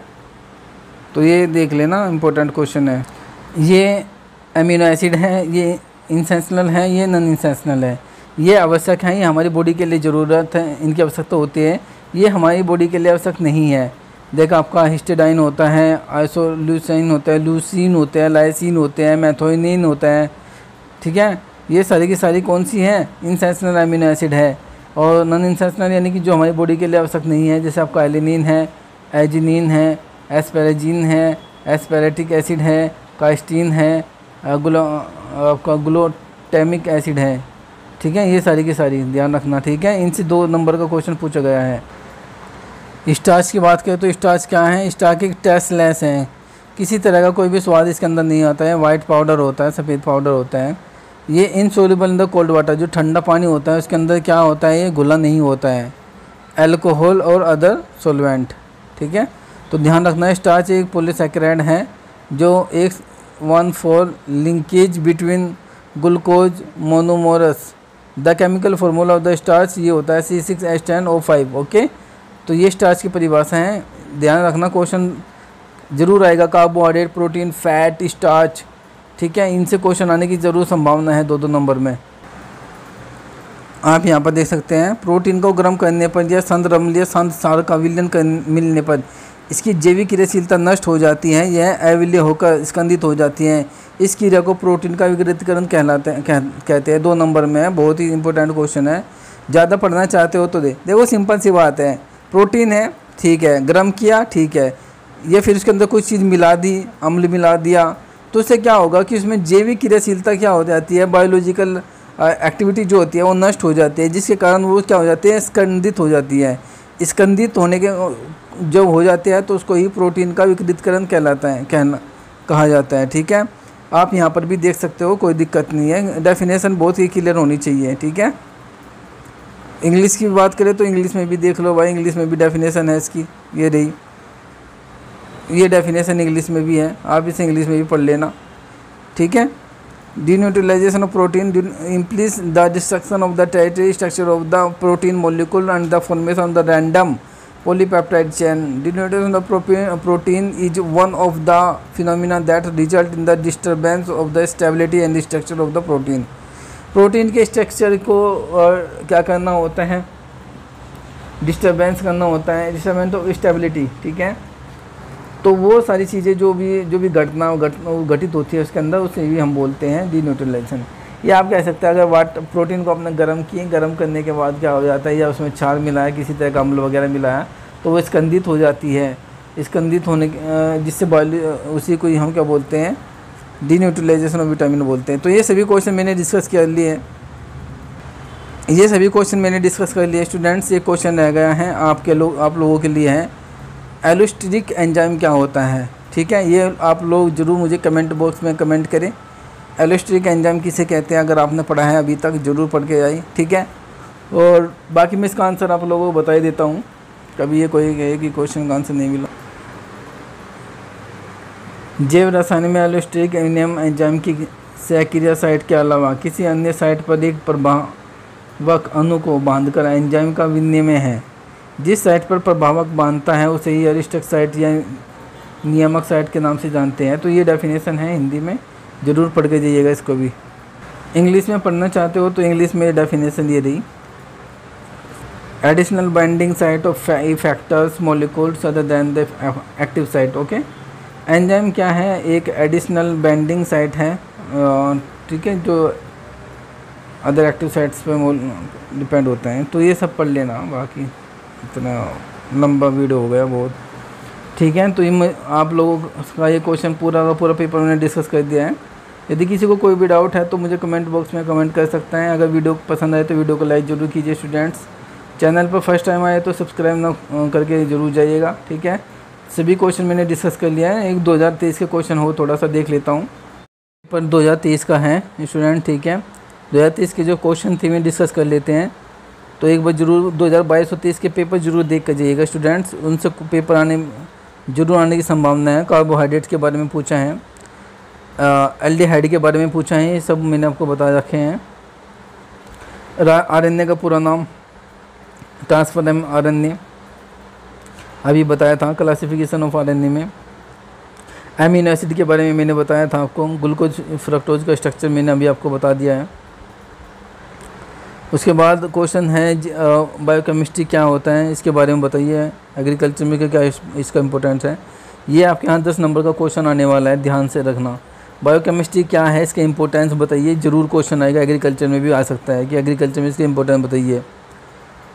तो ये देख लेना इम्पोर्टेंट क्वेश्चन है। ये अमीनो एसिड है, ये इंसेंशनल है, ये नॉन इंसेंशनल है। ये आवश्यक है, ये हमारी बॉडी के लिए ज़रूरत है, इनकी आवश्यकता होती है। ये हमारी बॉडी के लिए आवश्यक नहीं है। देख, आपका हिस्टेडाइन होता है आइसोल्यूसिन होता है, लूसिन होते हैं, लाइसिन होते हैं, मैथोनिन होता है, ठीक है? ये सारी की सारी कौन सी हैं? इंसेंशनल अमीनो एसिड है। और नॉन इंसेंशनल यानी कि जो हमारी बॉडी के लिए आवश्यक नहीं है, जैसे आपका एलिनिन है एजिनिन है एस्पेरेजिन है एस्पेरेटिक एसिड है कास्टीन है ग्लो आपका ग्लोटेमिक एसिड है, ठीक है? ये सारी की सारी, ध्यान रखना, ठीक है? इनसे दो नंबर का क्वेश्चन पूछा गया है। स्टार्च की बात करें तो स्टार्च क्या है? स्टार्च एक टेस्ट लेस है। किसी तरह का कोई भी स्वाद इसके अंदर नहीं आता है। वाइट पाउडर होता है, सफ़ेद पाउडर होता है। ये insoluble in the cold water, जो ठंडा पानी होता है, उसके अंदर क्या होता है? ये घुला नहीं होता है। एल्कोहल और अदर सोलवेंट ठीक है? तो ध्यान रखना है, स्टार्च एक पोलिसैकेराइड है, जो एक one four linkage between glucose monomers. The chemical formula of the starch ये होता है C six H ten O five okay? तो ये स्टार्च की परिभाषा है। ध्यान रखना क्वेश्चन ज़रूर आएगा। कार्बोहाइड्रेट प्रोटीन फैट स्टार्च ठीक है? इनसे क्वेश्चन आने की ज़रूर संभावना है दो दो नंबर में। आप यहाँ पर देख सकते हैं प्रोटीन को गर्म करने पर या संत या संत सार का विलयन मिलने पर इसकी जैविक क्रियाशीलता नष्ट हो जाती है यह अविल्य होकर स्कंदित हो जाती है। इस क्रिया को प्रोटीन का विकृतिकरण कहलाते कह, कहते हैं। दो नंबर में है बहुत ही इंपॉर्टेंट क्वेश्चन है। ज़्यादा पढ़ना चाहते हो तो दे। देखो सिंपल सी बात है। प्रोटीन है, ठीक है। गर्म किया, ठीक है। ये फिर उसके अंदर कोई चीज़ मिला दी, अम्ल मिला दिया तो उससे क्या होगा कि उसमें जैविक क्रियाशीलता क्या हो जाती है बायोलॉजिकल एक्टिविटी जो होती है, वो नष्ट हो जाती है, जिसके कारण वो क्या हो जाती है, स्कंदित हो जाती है। स्कंदित होने के, जब हो जाते हैं तो उसको ही प्रोटीन का विकृतकरण कहलाता है, कहना, कहा जाता है, ठीक है। आप यहाँ पर भी देख सकते हो, कोई दिक्कत नहीं है। डेफिनेशन बहुत ही क्लियर होनी चाहिए, ठीक है। इंग्लिश की बात करें तो इंग्लिश में भी देख लो भाई इंग्लिश में भी डेफिनेशन है इसकी, ये रही ये डेफिनेशन इंग्लिश में भी है, आप इसे इंग्लिश में भी पढ़ लेना ठीक है neutralisation of protein implies the destruction of the tertiary structure of the protein molecule and the formation of the random polypeptide chain. Denaturation of protein is one of the phenomena that result in the disturbance of the stability and the structure of the protein. Protein के structure को, और क्या करना होता है? Disturbance करना होता है। डिस्टर्बेंस ऑफ़ स्टेबिलिटी ठीक है? तो वो सारी चीज़ें जो भी जो भी घटना घटित होती है उसके अंदर, उसे भी हम बोलते हैं डी न्यूट्रलाइजेशन ये आप कह सकते हैं, अगर वाट, प्रोटीन को आपने गर्म किए, गर्म करने के बाद क्या हो जाता है, या उसमें छाल मिलाया किसी तरह का अम्ल वगैरह मिलाया तो वो स्कंदित हो जाती है। स्कंदित होने जिससे बॉडी उसी को हम क्या बोलते हैं? डी न्यूट्रलाइजेशन ऑफ़ विटामिन बोलते हैं। तो ये सभी क्वेश्चन मैंने डिस्कस कर लिए ये सभी क्वेश्चन मैंने डिस्कस कर लिए स्टूडेंट्स ये क्वेश्चन रह गया है आपके लोग आप लोगों के लिए हैं। एलोस्ट्रिक एंजाइम क्या होता है? ठीक है, ये आप लोग ज़रूर मुझे कमेंट बॉक्स में कमेंट करें। एलोस्ट्रिक एंजाइम किसे कहते हैं? अगर आपने पढ़ा है अभी तक, ज़रूर पढ़ के आई ठीक है? और बाकी मैं इसका आंसर आप लोगों को बता ही देता हूँ। कभी ये कोई कहे कि क्वेश्चन का आंसर नहीं मिला। जैव रसायन में एलोस्ट्रिक एनियम एंजाइम की सहक्रिया साइट के अलावा किसी अन्य साइट पर एक प्रभावक अणु को बांधकर एंजाइम का विनिमय है। जिस साइट पर प्रभावक बांधता है, उसे ही अरिस्टक साइट या नियामक साइट के नाम से जानते हैं। तो ये डेफिनेशन है हिंदी में। ज़रूर पढ़ के जाइएगा इसको भी। इंग्लिश में पढ़ना चाहते हो तो इंग्लिश में डेफिनेशन ये रही। Additional binding site of factors molecules other than the active site, okay? Enzyme क्या है? एक एडिशनल बाइंडिंग साइट है ठीक है, जो अदर एक्टिव साइट्स पे डिपेंड होते हैं। तो ये सब पढ़ लेना, बाकी इतना लंबा वीडियो हो गया बहुत। ठीक है तो ये आप लोगों का ये क्वेश्चन पूरा का पूरा पेपर मैंने डिस्कस कर दिया है। यदि किसी को कोई भी डाउट है तो मुझे कमेंट बॉक्स में कमेंट कर सकते हैं। अगर वीडियो पसंद आए तो वीडियो को लाइक ज़रूर कीजिए स्टूडेंट्स चैनल पर फ़र्स्ट टाइम आए तो सब्सक्राइब ना करके ज़रूर जाइएगा, ठीक है? सभी क्वेश्चन मैंने डिस्कस कर लिया है। एक 2023 के क्वेश्चन हो, थोड़ा सा देख लेता हूँ। पर 2023 का है, स्टूडेंट, ठीक है। 2023 के जो क्वेश्चन थे, मैं डिस्कस कर लेते हैं। तो एक बार ज़रूर 2022 और तेईस के पेपर ज़रूर देख कर जाइएगा, स्टूडेंट्स। उनसे पेपर आने, ज़रूर आने की संभावना है। कार्बोहाइड्रेट के बारे में पूछा है एल्डिहाइड के बारे में पूछा है, ये सब मैंने आपको बता रखे हैं। आर का पूरा नाम, ट्रांसफ़र एम आर अभी बताया था क्लासिफिकेशन ऑफ़ आर में। एमिनो एसिड के बारे में मैंने बताया था आपको। ग्लूकोज फ्रक्टोज का स्ट्रक्चर मैंने अभी आपको बता दिया है। उसके बाद क्वेश्चन है बायोकेमिस्ट्री क्या होता है, इसके बारे में बताइए। एग्रीकल्चर में क्या इसका इम्पोर्टेंस है? ये आपके यहाँ दस नंबर का क्वेश्चन आने वाला है, ध्यान से रखना। बायोकेमिस्ट्री क्या है, इसका इंपॉर्टेंस बताइए। ज़रूर क्वेश्चन आएगा एग्रीकल्चर में भी आ सकता है कि एग्रीकल्चर में इसका इंपॉर्टेंस बताइए।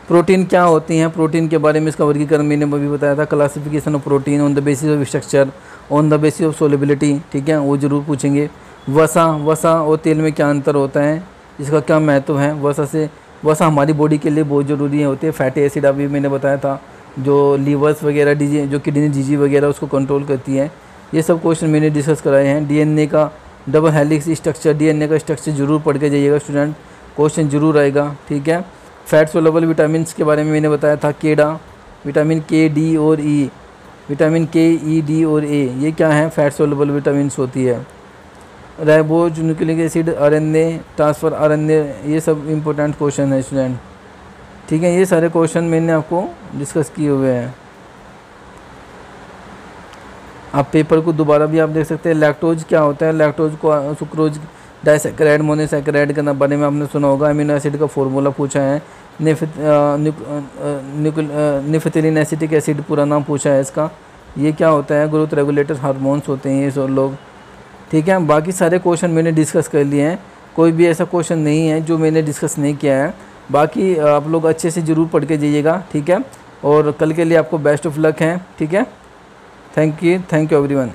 प्रोटीन क्या होती हैं? प्रोटीन के बारे में इसका वर्गीकरण मैंने अभी बताया था। Classification of protein on the basis of structure on the basis of solubility ठीक है? वो ज़रूर पूछेंगे। वसा वसा और तेल में क्या अंतर होता है? इसका क्या महत्व है? वसा से, वसा हमारी बॉडी के लिए बहुत ज़रूरी होती है। फैटी एसिड अभी मैंने बताया था। जो लीवर्स वगैरह डी जो किडनी जीजी वगैरह, उसको कंट्रोल करती है। ये सब क्वेश्चन मैंने डिस्कस कराए हैं। डीएनए का डबल हेलिक्स स्ट्रक्चर डीएनए का स्ट्रक्चर ज़रूर पढ़ के जाइएगा स्टूडेंट क्वेश्चन ज़रूर आएगा, ठीक है? फैट सोलेबल विटामिन के बारे में मैंने बताया था, केडा, विटामिन के, डी और E. Vitamin K, E, D और ए, ये क्या है? फैट सोलेबल विटामिन होती है। Ribose nucleic acid R N A transfer R N A ये सब इम्पोर्टेंट क्वेश्चन है स्टूडेंट। ठीक है, ये सारे क्वेश्चन मैंने आपको डिस्कस किए हुए हैं। आप पेपर को दोबारा भी आप देख सकते हैं। लैक्टोज क्या होता है? लैक्टोज को सुक्रोज डाइसेक्राइड मोनोसेक्राइड के बारे में आपने सुना होगा अमीनो एसिड का फॉर्मूला पूछा है। निफिथिलिन एसिटिक एसिड पूरा नाम पूछा है इसका। ये क्या होता है? ग्रोथ रेगुलेटर हार्मोन्स होते हैं ये सब लोग। ठीक है? बाकी सारे क्वेश्चन मैंने डिस्कस कर लिए हैं। कोई भी ऐसा क्वेश्चन नहीं है जो मैंने डिस्कस नहीं किया है। बाकी आप लोग अच्छे से ज़रूर पढ़ के जाइएगा। ठीक है? और कल के लिए आपको बेस्ट ऑफ़ लक है। ठीक है? Thank you thank you everyone